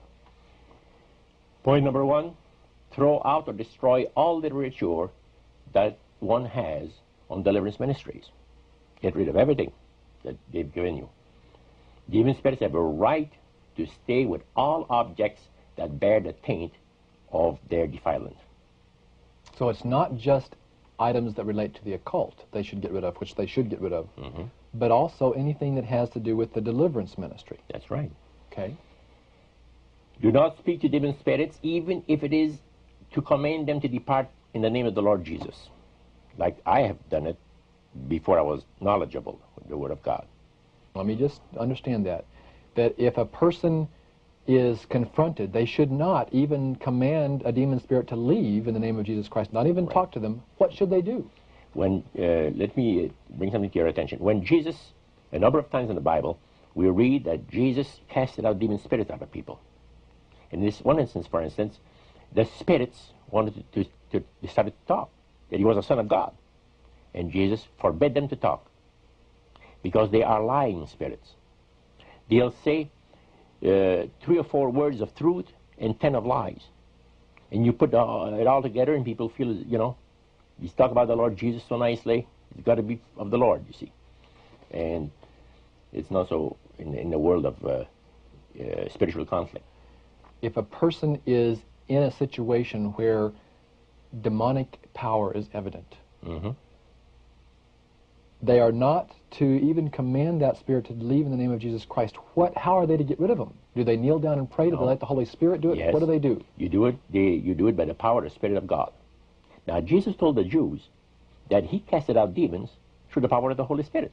Point number one, throw out or destroy all literature that one has on deliverance ministries. Get rid of everything that they've given you. Demon spirits have a right to stay with all objects that bear the taint of their defilement. So it's not just items that relate to the occult they should get rid of, which they should get rid of, Mhm. but also anything that has to do with the deliverance ministry. That's right. Okay? Do not speak to demon spirits, even if it is to command them to depart in the name of the Lord Jesus. Like I have done it before I was knowledgeable with the Word of God. Let me just understand that. That if a person is confronted, they should not even command a demon spirit to leave in the name of Jesus Christ, not even talk to them. What should they do? When uh, let me uh, bring something to your attention. When Jesus, a number of times in the Bible, we read that Jesus casted out demon spirits out of people. In this one instance, for instance, the spirits wanted to, to, to started to talk that he was a son of God, and Jesus forbade them to talk because they are lying spirits. They'll say uh, three or four words of truth and ten of lies, and you put uh, it all together, and people feel you know you talk about the Lord Jesus so nicely. It's got to be of the Lord, you see. And it's not so in, in the world of uh, uh, spiritual conflict. If a person is in a situation where demonic power is evident, Mhm. they are not to even command that spirit to leave in the name of Jesus Christ. What? How are they to get rid of them? Do they kneel down and pray? Do they let the Holy Spirit do it? Yes. What do they do? You do it. They, you do it by the power of the Spirit of God. Now, Jesus told the Jews that He casted out demons through the power of the Holy Spirit.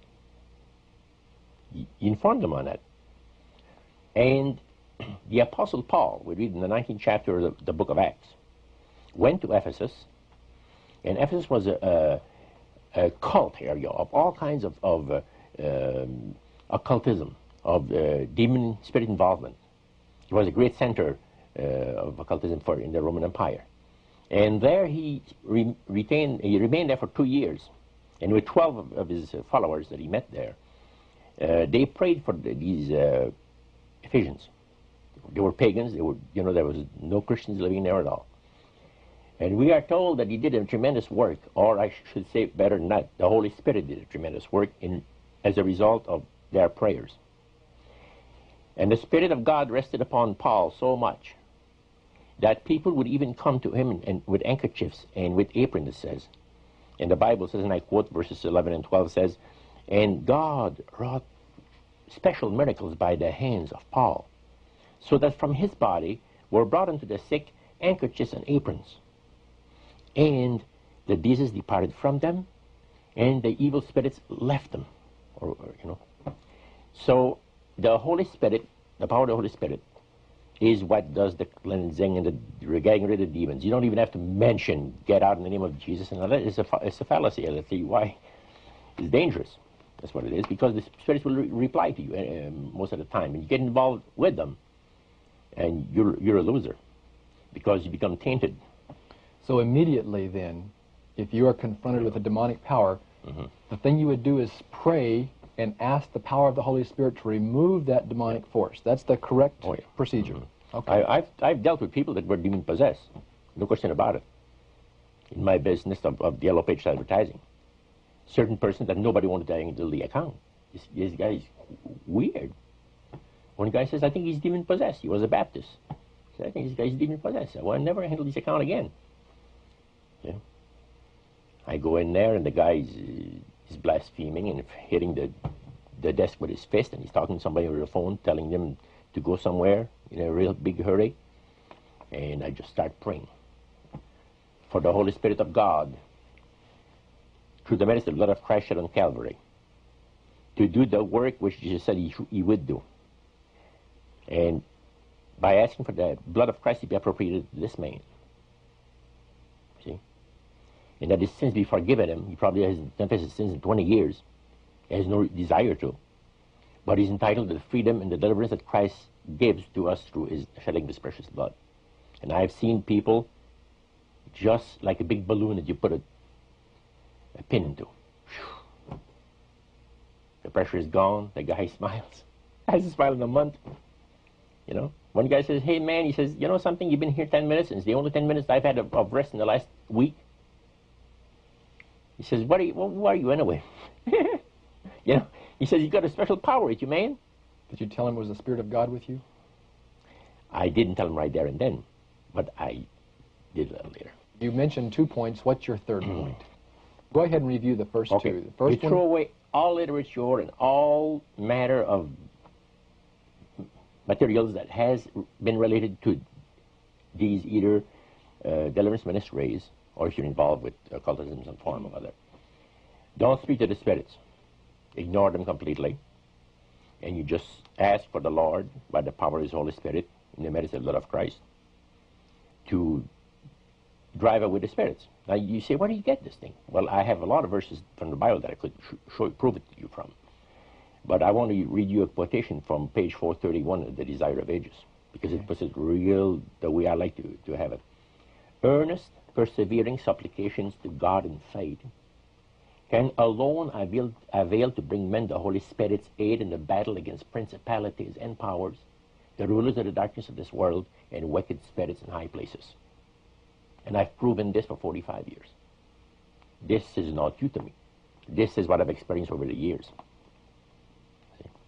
He he informed them on that. And <clears throat> the Apostle Paul, we read in the 19th chapter of the, the book of Acts, went to Ephesus, and Ephesus was a, a, a cult area of all kinds of, of uh, um, occultism, of uh, demon spirit involvement. It was a great center uh, of occultism for in the Roman Empire. And there he re- retained, he remained there for two years. And with 12 of, of his followers that he met there, uh, they prayed for the, these uh, Ephesians. They were pagans. They were, you know, there was no Christians living there at all. And we are told that he did a tremendous work, or I should say better that, the Holy Spirit did a tremendous work in, as a result of their prayers. And the Spirit of God rested upon Paul so much that people would even come to him and, and with handkerchiefs and with aprons, it says. And the Bible says, and I quote verses 11 and 12 says, And God wrought special miracles by the hands of Paul, so that from his body were brought unto the sick handkerchiefs and aprons. And the diseases departed from them, and the evil spirits left them. Or, or, you know. So the Holy Spirit, the power of the Holy Spirit, is what does the cleansing and the getting rid of demons. You don't even have to mention get out in the name of Jesus and all that. It's a, it's a fallacy. I'll tell you why. It's dangerous. That's what it is because the spirits will re- reply to you uh, most of the time, and you get involved with them, and you're you're a loser because you become tainted. So immediately then, if you are confronted with a demonic power, Mm-hmm. the thing you would do is pray and ask the power of the Holy Spirit to remove that demonic force. That's the correct Oh, yeah. procedure. Mhm. Okay. I, I've I've dealt with people that were demon possessed, no question about it. In my business of, of yellow page advertising, certain persons that nobody wanted to handle the account. This, this guy is weird. One guy says, "I think he's demon possessed." He was a Baptist, I think this guy's demon possessed. I will never handle this account again. Yeah. I go in there and the guy uh, is blaspheming and hitting the the desk with his fist, and he's talking to somebody over the phone, telling them to go somewhere in a real big hurry. And I just start praying for the Holy Spirit of God through the medicine blood of Christ shed on Calvary to do the work which Jesus said he, he would do. And by asking for the blood of Christ to be appropriated to this man, and that his sins be forgiven him, he probably hasn't confessed his sins in 20 years, he has no desire to, but he's entitled to the freedom and the deliverance that Christ gives to us through his shedding of his precious blood. And I've seen people just like a big balloon that you put a, a pin into. The pressure is gone. The guy <laughs> smiles. Hasn't smiled in a month. You know, one guy says, "Hey man," he says, "You know something? You've been here ten minutes, and it's the only ten minutes I've had of, of rest in the last week." He says, "What are you? Well, who are you anyway?" <laughs> you know, he says, "You've got a special power you, man." Did you tell him it was the Spirit of God with you? I didn't tell him right there and then, but I did a little later. You mentioned two points. What's your third <clears throat> point? Go ahead and review the first Okay. two. The first you one, throw away all literature and all matter of materials that has been related to these either uh, deliverance ministries or if you're involved with uh, occultism in some form or other. Don't speak to the spirits. Ignore them completely. And you just ask for the Lord by the power of His Holy Spirit in the medicine blood of Christ to drive away the spirits. Now you say, where do you get this thing? Well, I have a lot of verses from the Bible that I could sh- show, prove it to you from. But I want to read you a quotation from page 431 of The Desire of Ages, because it puts it real the way I like to, to have it. Earnest, persevering supplications to God in faith can alone avail, avail to bring men the Holy Spirit's aid in the battle against principalities and powers, the rulers of the darkness of this world, and wicked spirits in high places. And I've proven this for 45 years. This is not new to me. This is what I've experienced over the years.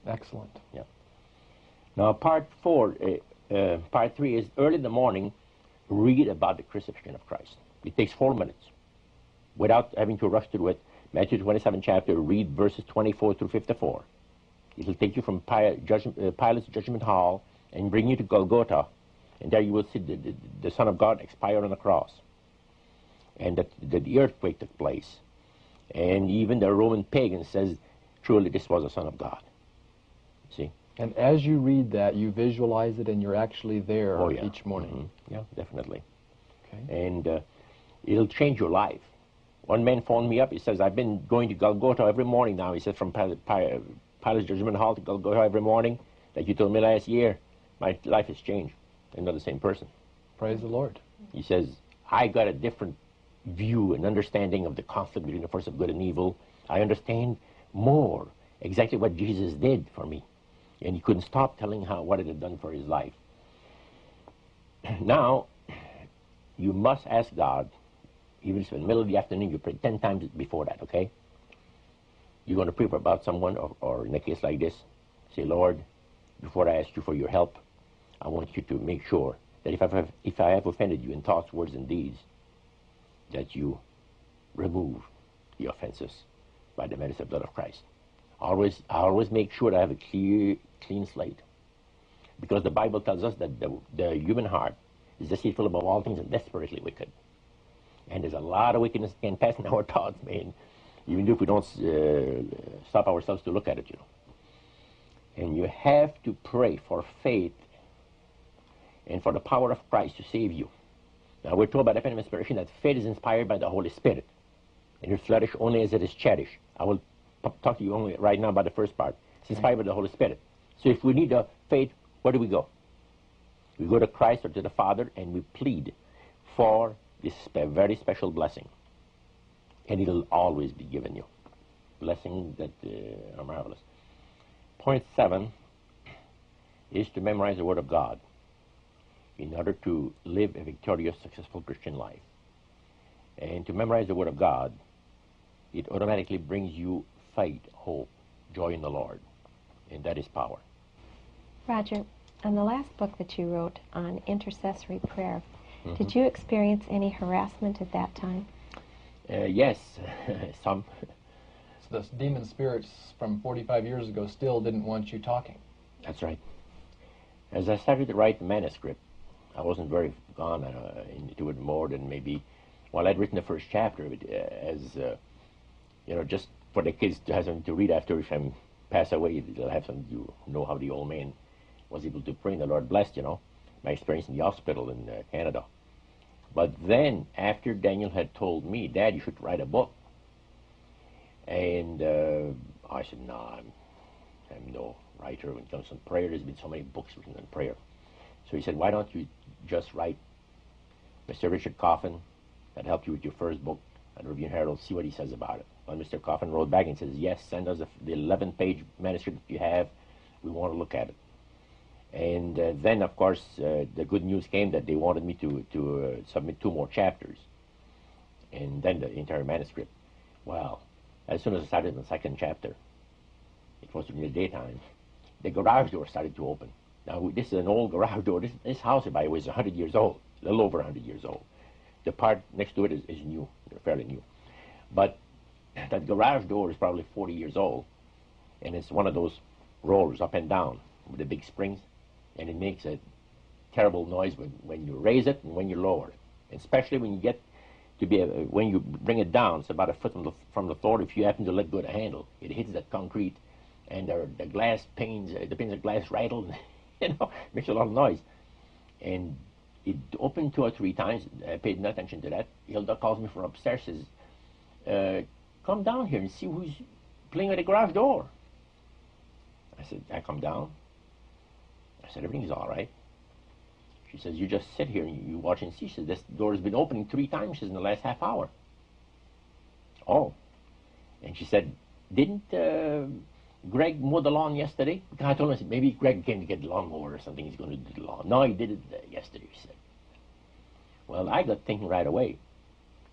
excellent. Yeah. Now, part four, uh, uh, part three is early in the morning, read about the crucifixion of Christ. It takes four minutes without having to rush through it. Matthew 27 chapter, read verses 24 through 54. It'll take you from uh, Pilate's judgment hall and bring you to Golgotha, and there you will see the, the, the Son of God expire on the cross. And that, that the earthquake took place. And even the Roman pagan says, truly this was the Son of God. See? And as you read that, you visualize it, and you're actually there Oh, yeah. each morning. Mhm. Yeah, definitely. Okay. And uh, it'll change your life. One man phoned me up. He says, I've been going to Golgotha every morning now. He says, from Pil- Pil- Pilate's Judgment Hall to Golgotha every morning, like you told me last year. My life has changed. I'm not the same person. Praise the Lord. He says, I got a different view and understanding of the conflict between the force of good and evil. I understand more exactly what Jesus did for me. And he couldn't stop telling how what it had done for his life. <clears throat> Now, <clears throat> you must ask God, even if in the middle of the afternoon, you pray 10 times before that, okay? You're going to pray for about someone, or, or in a case like this, say, Lord, before I ask you for your help, I want you to make sure that if I have, if I have offended you in thoughts, words, and deeds, that you remove the offenses by the medicine blood of Christ. Always, I always make sure that I have a clear, clean slate, because the Bible tells us that the, the human heart is deceitful above all things and desperately wicked. And there's a lot of wickedness can pass in our <laughs> thoughts, man. Even if we don't uh, stop ourselves to look at it, you know. And you have to pray for faith and for the power of Christ to save you. Now, we're told by the Pen of Inspiration that faith is inspired by the Holy Spirit, and it flourish only as it is cherished. I will talk to you only right now about the first part. It's inspired by the Holy Spirit. So, if we need a faith, where do we go? We go to Christ or to the Father, and we plead for this very special blessing, and it'll always be given you. Blessings that uh, are marvelous. Point seven is to memorize the Word of God in order to live a victorious, successful Christian life. And to memorize the Word of God, it automatically brings you faith, hope, joy in the Lord. And that is power. Roger, On the last book that you wrote on intercessory prayer, Mm-hmm. did you experience any harassment at that time? Uh, yes, <laughs> some. So the demon spirits from 45 years ago still didn't want you talking. That's right. As I started to write the manuscript, I wasn't very gone uh, into it more than maybe. Well, I'd written the first chapter of it uh, as, uh, you know, just for the kids to have something to read after if I pass away. They'll have something to know how the old man was able to pray. And the Lord blessed, you know, my experience in the hospital in uh, Canada. But then, after Daniel had told me, Dad, you should write a book. And uh, I said, no, I'm, I'm no writer when it comes to prayer. There's been so many books written on prayer. So he said, why don't you just write Mr. Richard Coffen that helped you with your first book at Review and Herald, see what he says about it. Well, Mr. Coffen wrote back and says, yes, send us the, the 11-page manuscript that you have. We want to look at it. And uh, then, of course, uh, the good news came that they wanted me to, to uh, submit two more chapters, and then the entire manuscript. Well, as soon as I started the second chapter, it was during the daytime, the garage door started to open. Now, this is an old garage door. This, this house, by the way, is 100 years old, a little over 100 years old. The part next to it is, is new, fairly new. But that garage door is probably 40 years old, and it's one of those rollers up and down with the big springs, and it makes a terrible noise when, when you raise it and when you lower it, especially when you get to be a, when you bring it down. It's about a foot from the, from the floor. If you happen to let go of the handle, it hits that concrete, and the, the glass panes, uh, the panes of glass rattle, <laughs> you know, <laughs> makes a lot of noise. And it opened two or three times. I paid no attention to that. Hilda calls me from upstairs, says, uh, "Come down here and see who's playing at the garage door." I said, "I come down." I said, "Everything's all right." She says, "You just sit here and you, watch and see." She says, "This door has been opening three times she says, in the last half hour." Oh, and she said, "Didn't uh, Greg mow the lawn yesterday?" I told her I said, maybe Greg came to get the lawnmower or something. He's going to do the lawn. No, he did it uh, yesterday. She said. Well, I got thinking right away.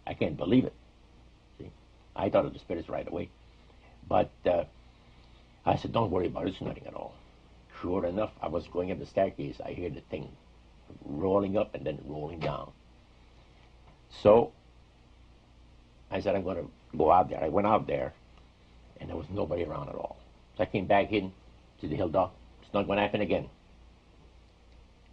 I can't believe it. See, I thought of the spirits right away, but uh, I said, "Don't worry about it. It's nothing at all." Sure enough, I was going up the staircase. I hear the thing rolling up and then rolling down. So I said, I'm going to go out there. I went out there, and there was nobody around at all. So I came back in to the hill dock. It's not going to happen again.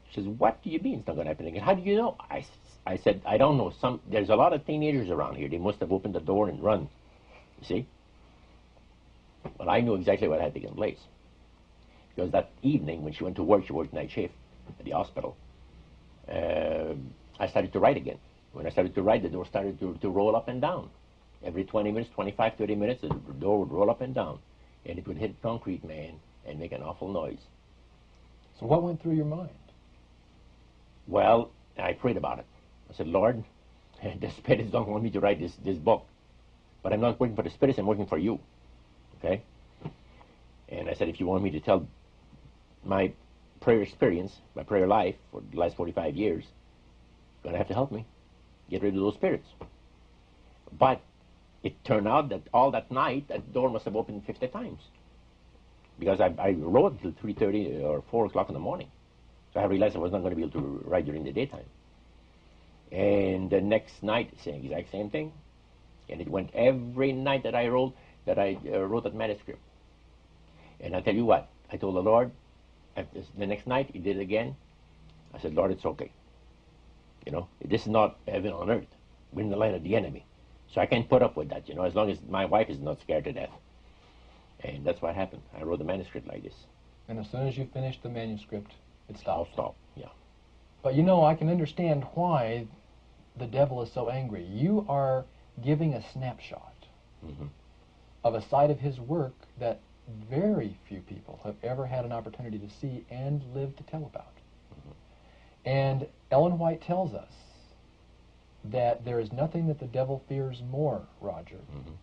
She says, What do you mean it's not going to happen again? How do you know? I, I said, I don't know. Some There's a lot of teenagers around here. They must have opened the door and run. You see? Well, I knew exactly what had taken place. Because that evening, when she went to work, she worked night shift at the hospital. Uh, I started to write again. When I started to write, the door started to, to roll up and down. Every 20 minutes, 25, 30 minutes, the door would roll up and down. And it would hit concrete, man, and make an awful noise. So what went through your mind? Well, I prayed about it. I said, Lord, <laughs> the spirits don't want me to write this, this book. But I'm not working for the spirits, I'm working for you. Okay? And I said, if you want me to tell my prayer experience, my prayer life for the last 45 years, going to have to help me get rid of those spirits. But it turned out that all that night, that door must have opened 50 times. Because I, I wrote until 3.30 or 4 o'clock in the morning. So I realized I was not going to be able to write during the daytime. And the next night, same exact same thing. And it went every night that I wrote that I uh, wrote that manuscript. And I tell you what, I told the Lord. This- The next night, He did it again. I said, Lord, it's okay. You know, this is not heaven on earth. We're in the land of the enemy, so I can't put up with that. You know, as long as my wife is not scared to death. And that's what happened. I wrote the manuscript like this. And as soon as you finished the manuscript, it I'll stop. Yeah. But you know, I can understand why the devil is so angry. You are giving a snapshot Mhm. of a side of his work that very few people have ever had an opportunity to see and live to tell about. And Ellen White tells us that there is nothing that the devil fears more, Roger, Mhm.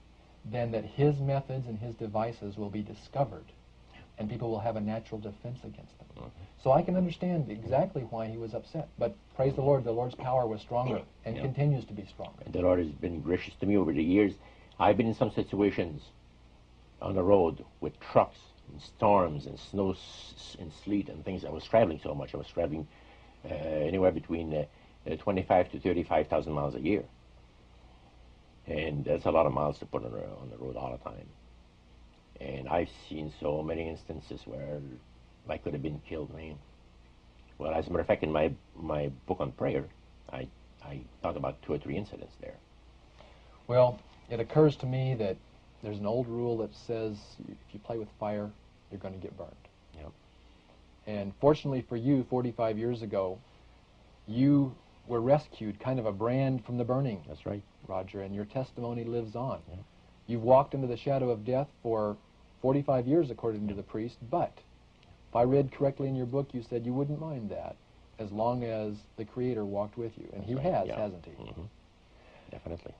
than that his methods and his devices will be discovered and people will have a natural defense against them. Mhm. So I can understand exactly why he was upset. But praise the Lord, the Lord's power was stronger and Yeah. continues to be stronger. And the Lord has been gracious to me over the years. I've been in some situations on the road with trucks and storms and snow and sleet and things. I was traveling so much. I was traveling uh, anywhere between uh, uh, 25 to 35,000 miles a year. And that's a lot of miles to put on the, on the road all the time. And I've seen so many instances where I could have been killed, man. Well, as a matter of fact, in my, my book on prayer, I, I talk about two or three incidents there. Well, it occurs to me that there's an old rule that says if you play with fire, you're going to get burned. Yep. And fortunately for you, 45 years ago, you were rescued, kind of a brand from the burning, That's right. Roger, and your testimony lives on. Yeah. You've walked into the shadow of death for 45 years, according to the priest, but if I read correctly in your book, you said you wouldn't mind that as long as the Creator walked with you. And he right, has, yeah. hasn't he? hmm Definitely.